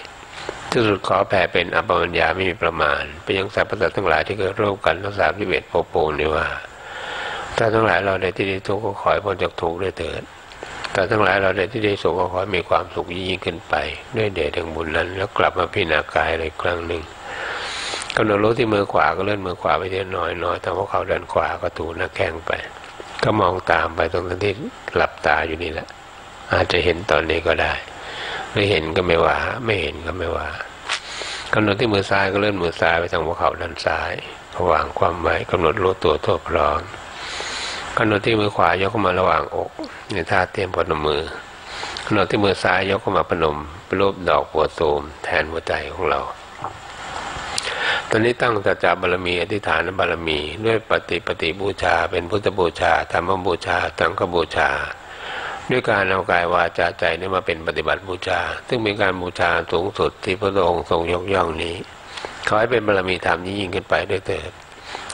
ที่สุดขอแผ่เป็นอภิญญาไม่มีประมาณไปยังสรรพสัตว์ทั้งหลายที่เกิดร่วมกันทั้งสามที่เวทโปโปนี่ว่าถ้าทั้งหลายเราในที่นี้ทุกข์ก็ขอให้พ้นจากทุกข์ได้เถิด แต่ทั้งหลายเราได้ที่ได้สุขก็ขอมีความสุขยิ่งขึ้นไป ด้วยเดชแห่งบุญนั้น แล้วกลับมาพิจารณากายในครั้งหนึ่งกำหนดรู้ที่มือขวาก็เลื่อนมือขวาไปเทีน้อยน้อยแต่พวกเขาเดินขวาก็ถูหน้าแข้งไป ก็มองตามไปตรงที่หลับตาอยู่นี่แหละ อาจจะเห็นตอนนี้ก็ได้ ไม่เห็นก็ไม่ว่า ไม่เห็นก็ไม่ว่ากำหนดที่มือซ้ายก็เลื่อนมือซ้ายไปทางหัวเข่าด้านซ้ายระหว่างความไว้กำหนดรู้ตัวทั่วพร้อม กำหนดที่มือขวายกเข้ามาระหว่างอกในท่าเตรียมพนมมือกำหนดที่มือซ้ายยกเข้ามาพนมเป็นรูปดอกหัวตูมแทนหัวใจของเรา ตอนนี้ตั้งสัจจะบารมีอธิษฐานบารมี ด้วยปฏิปฏิบูชา เป็นพุทธบูชาธรรมบูชาตังคบูชา ด้วยการเอากายวาจาใจนี้มาเป็นปฏิบัติบูชา ซึ่งเป็นการบูชาสูงสุดที่พระองค์ทรงยกย่องนี้ขอให้เป็นบารมีธรรมยิ่งขึ้นไปด้วยเถิด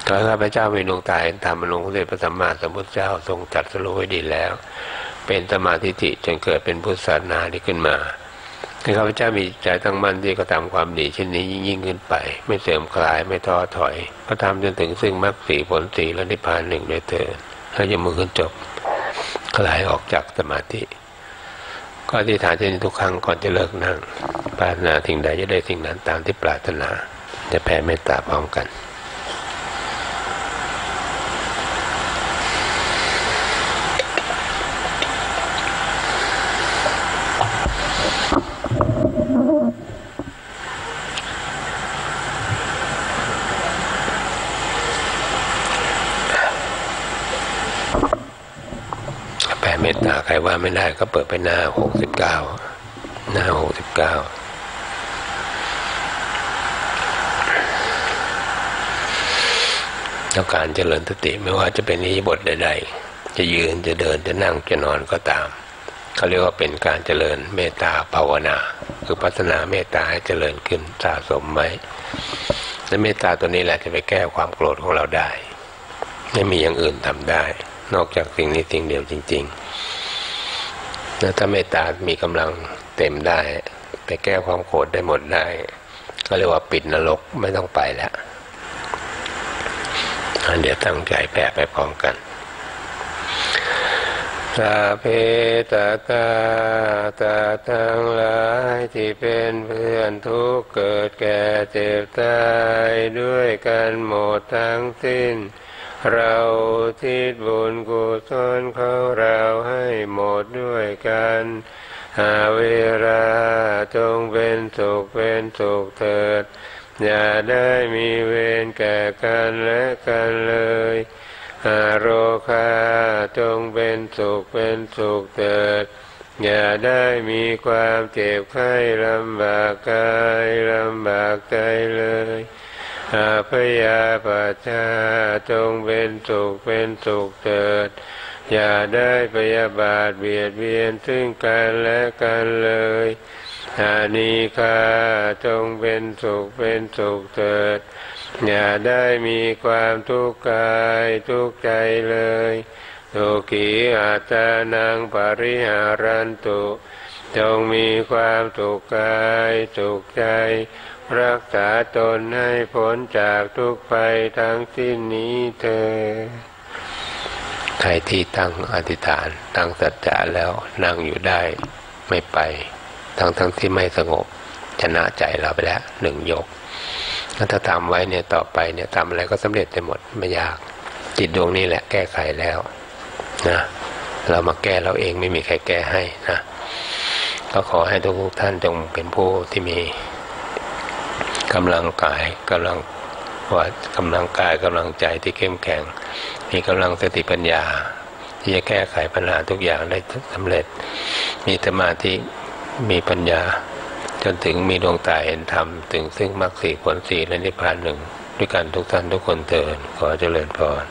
ขอข้าพเจ้ามีดวงตาเห็นธรรมลงเดชพระสัมมาสัมพุทธเจ้าทรงจัดสรุปไว้ดีแล้ว เป็นสมาธิิจนเกิดเป็นพุทธศาสนาที่ขึ้นมาให้ข้าพเจ้ามีใจตั้งมั่นที่กระทำความดีเช่นนี้ยิ่งขึ้นไป ไม่เสื่อมคลายไม่ท้อถอยก็ทำจนถึงซึ่งมรรคสีผลสีและนิพพานหนึ่งโดยเถิดแล้วจะมือขึ้นจบคลายออกจากสมาธิ ก็อธิษฐานเช่นนี้ทุกครั้งก่อนจะเลิกนั่งปรารถนาสิ่งใดจะได้สิ่งนั้นตามที่ปรารถนา จะแผ่เมตตาพร้อมกันแผ่เมตตาใค รว่าไม่ได้ก็เปิดไปหน้าหกสิบเก้าหน้าหกสิบเก้าแล้วการเจริญสติไม่ว่าจะเป็นนิบทใด ๆ จะยืนจะเดินจะนั่งจะนอนก็ตามเขาเรียกว่าเป็นการเจริญเมตตาภาวนา คือพัฒนาเมตตาให้เจริญขึ้นสะสมไว้และเมตตาตัวนี้แหละจะไปแก้ความโกรธของเราได้ ไม่มีอย่างอื่นทำได้ นอกจากสิ่งนี้สิ่งเดียวจริง ๆ แล้วถ้าเมตตามีกำลังเต็มได้ ไปแก้ความโกรธได้หมดได้ ก็เรียกว่าปิดนรกไม่ต้องไปแล้วเดี๋ยวตั้งใจแผ่ไปพร้อมกันสาเพตตาตาทั้งหลายที่เป็นเพื่อนทุกเกิดแก่เจ็บตายด้วยกันหมดทั้งสิ้น เราทิศบุญกุศลเขาเราให้หมดด้วย กันหาเวลาจงเป็นสุขเป็นสุขเถิด อย่าได้มีเวรแก่กันและกันเลยอาโรคาจงเป็นสุขเป็นสุขเถิด อย่าได้มีความเจ็บไข้ลำบากกายลำบากใจเลยอาพยาปัจจาจงเป็นสุขเป็นสุขเถิด อย่าได้พยาบาทเบียดเบียนซึ่งกันและกันเลยอานิคาจงเป็นสุขเป็นสุขเถิด อย่าได้มีความทุกข์กายทุกข์ใจเลยทุกีอาจานังปริหารันตุจงมีความสุขกายสุขใจ รักษาตนให้พ้นจากทุกภัยทั้งสิ้นนี้เธอ ใครที่ตั้งอธิษฐาน ตั้งสัจจะแล้วนั่งอยู่ได้ไม่ไป ทั้งทั้งที่ไม่สงบชนะใจเราไปแล้วหนึ่งยกถ้าทำไว้เนี่ยต่อไปเนี่ยทำอะไรก็สำเร็จไปหมดไม่ยาก จิตดวงนี้แหละแก้ไขแล้วนะเรามาแก้เราเองไม่มีใครแก้ให้นะก็ขอให้ทุกท่านจงเป็นผู้ที่มีกำลังกายกำลัง ว่ากำลังกายกำลังใจที่เข้มแข็ง มีกำลังสติปัญญา ที่จะแก้ไขปัญหาทุกอย่างได้สำเร็จ มีสมาธิมีปัญญา จนถึงมีดวงตาเห็นธรรม ถึงซึ่งมรรคสี่ผลสี่และนิพพานหนึ่ง ด้วยกันทุกท่านทุกคนเตือนขอเจริญพร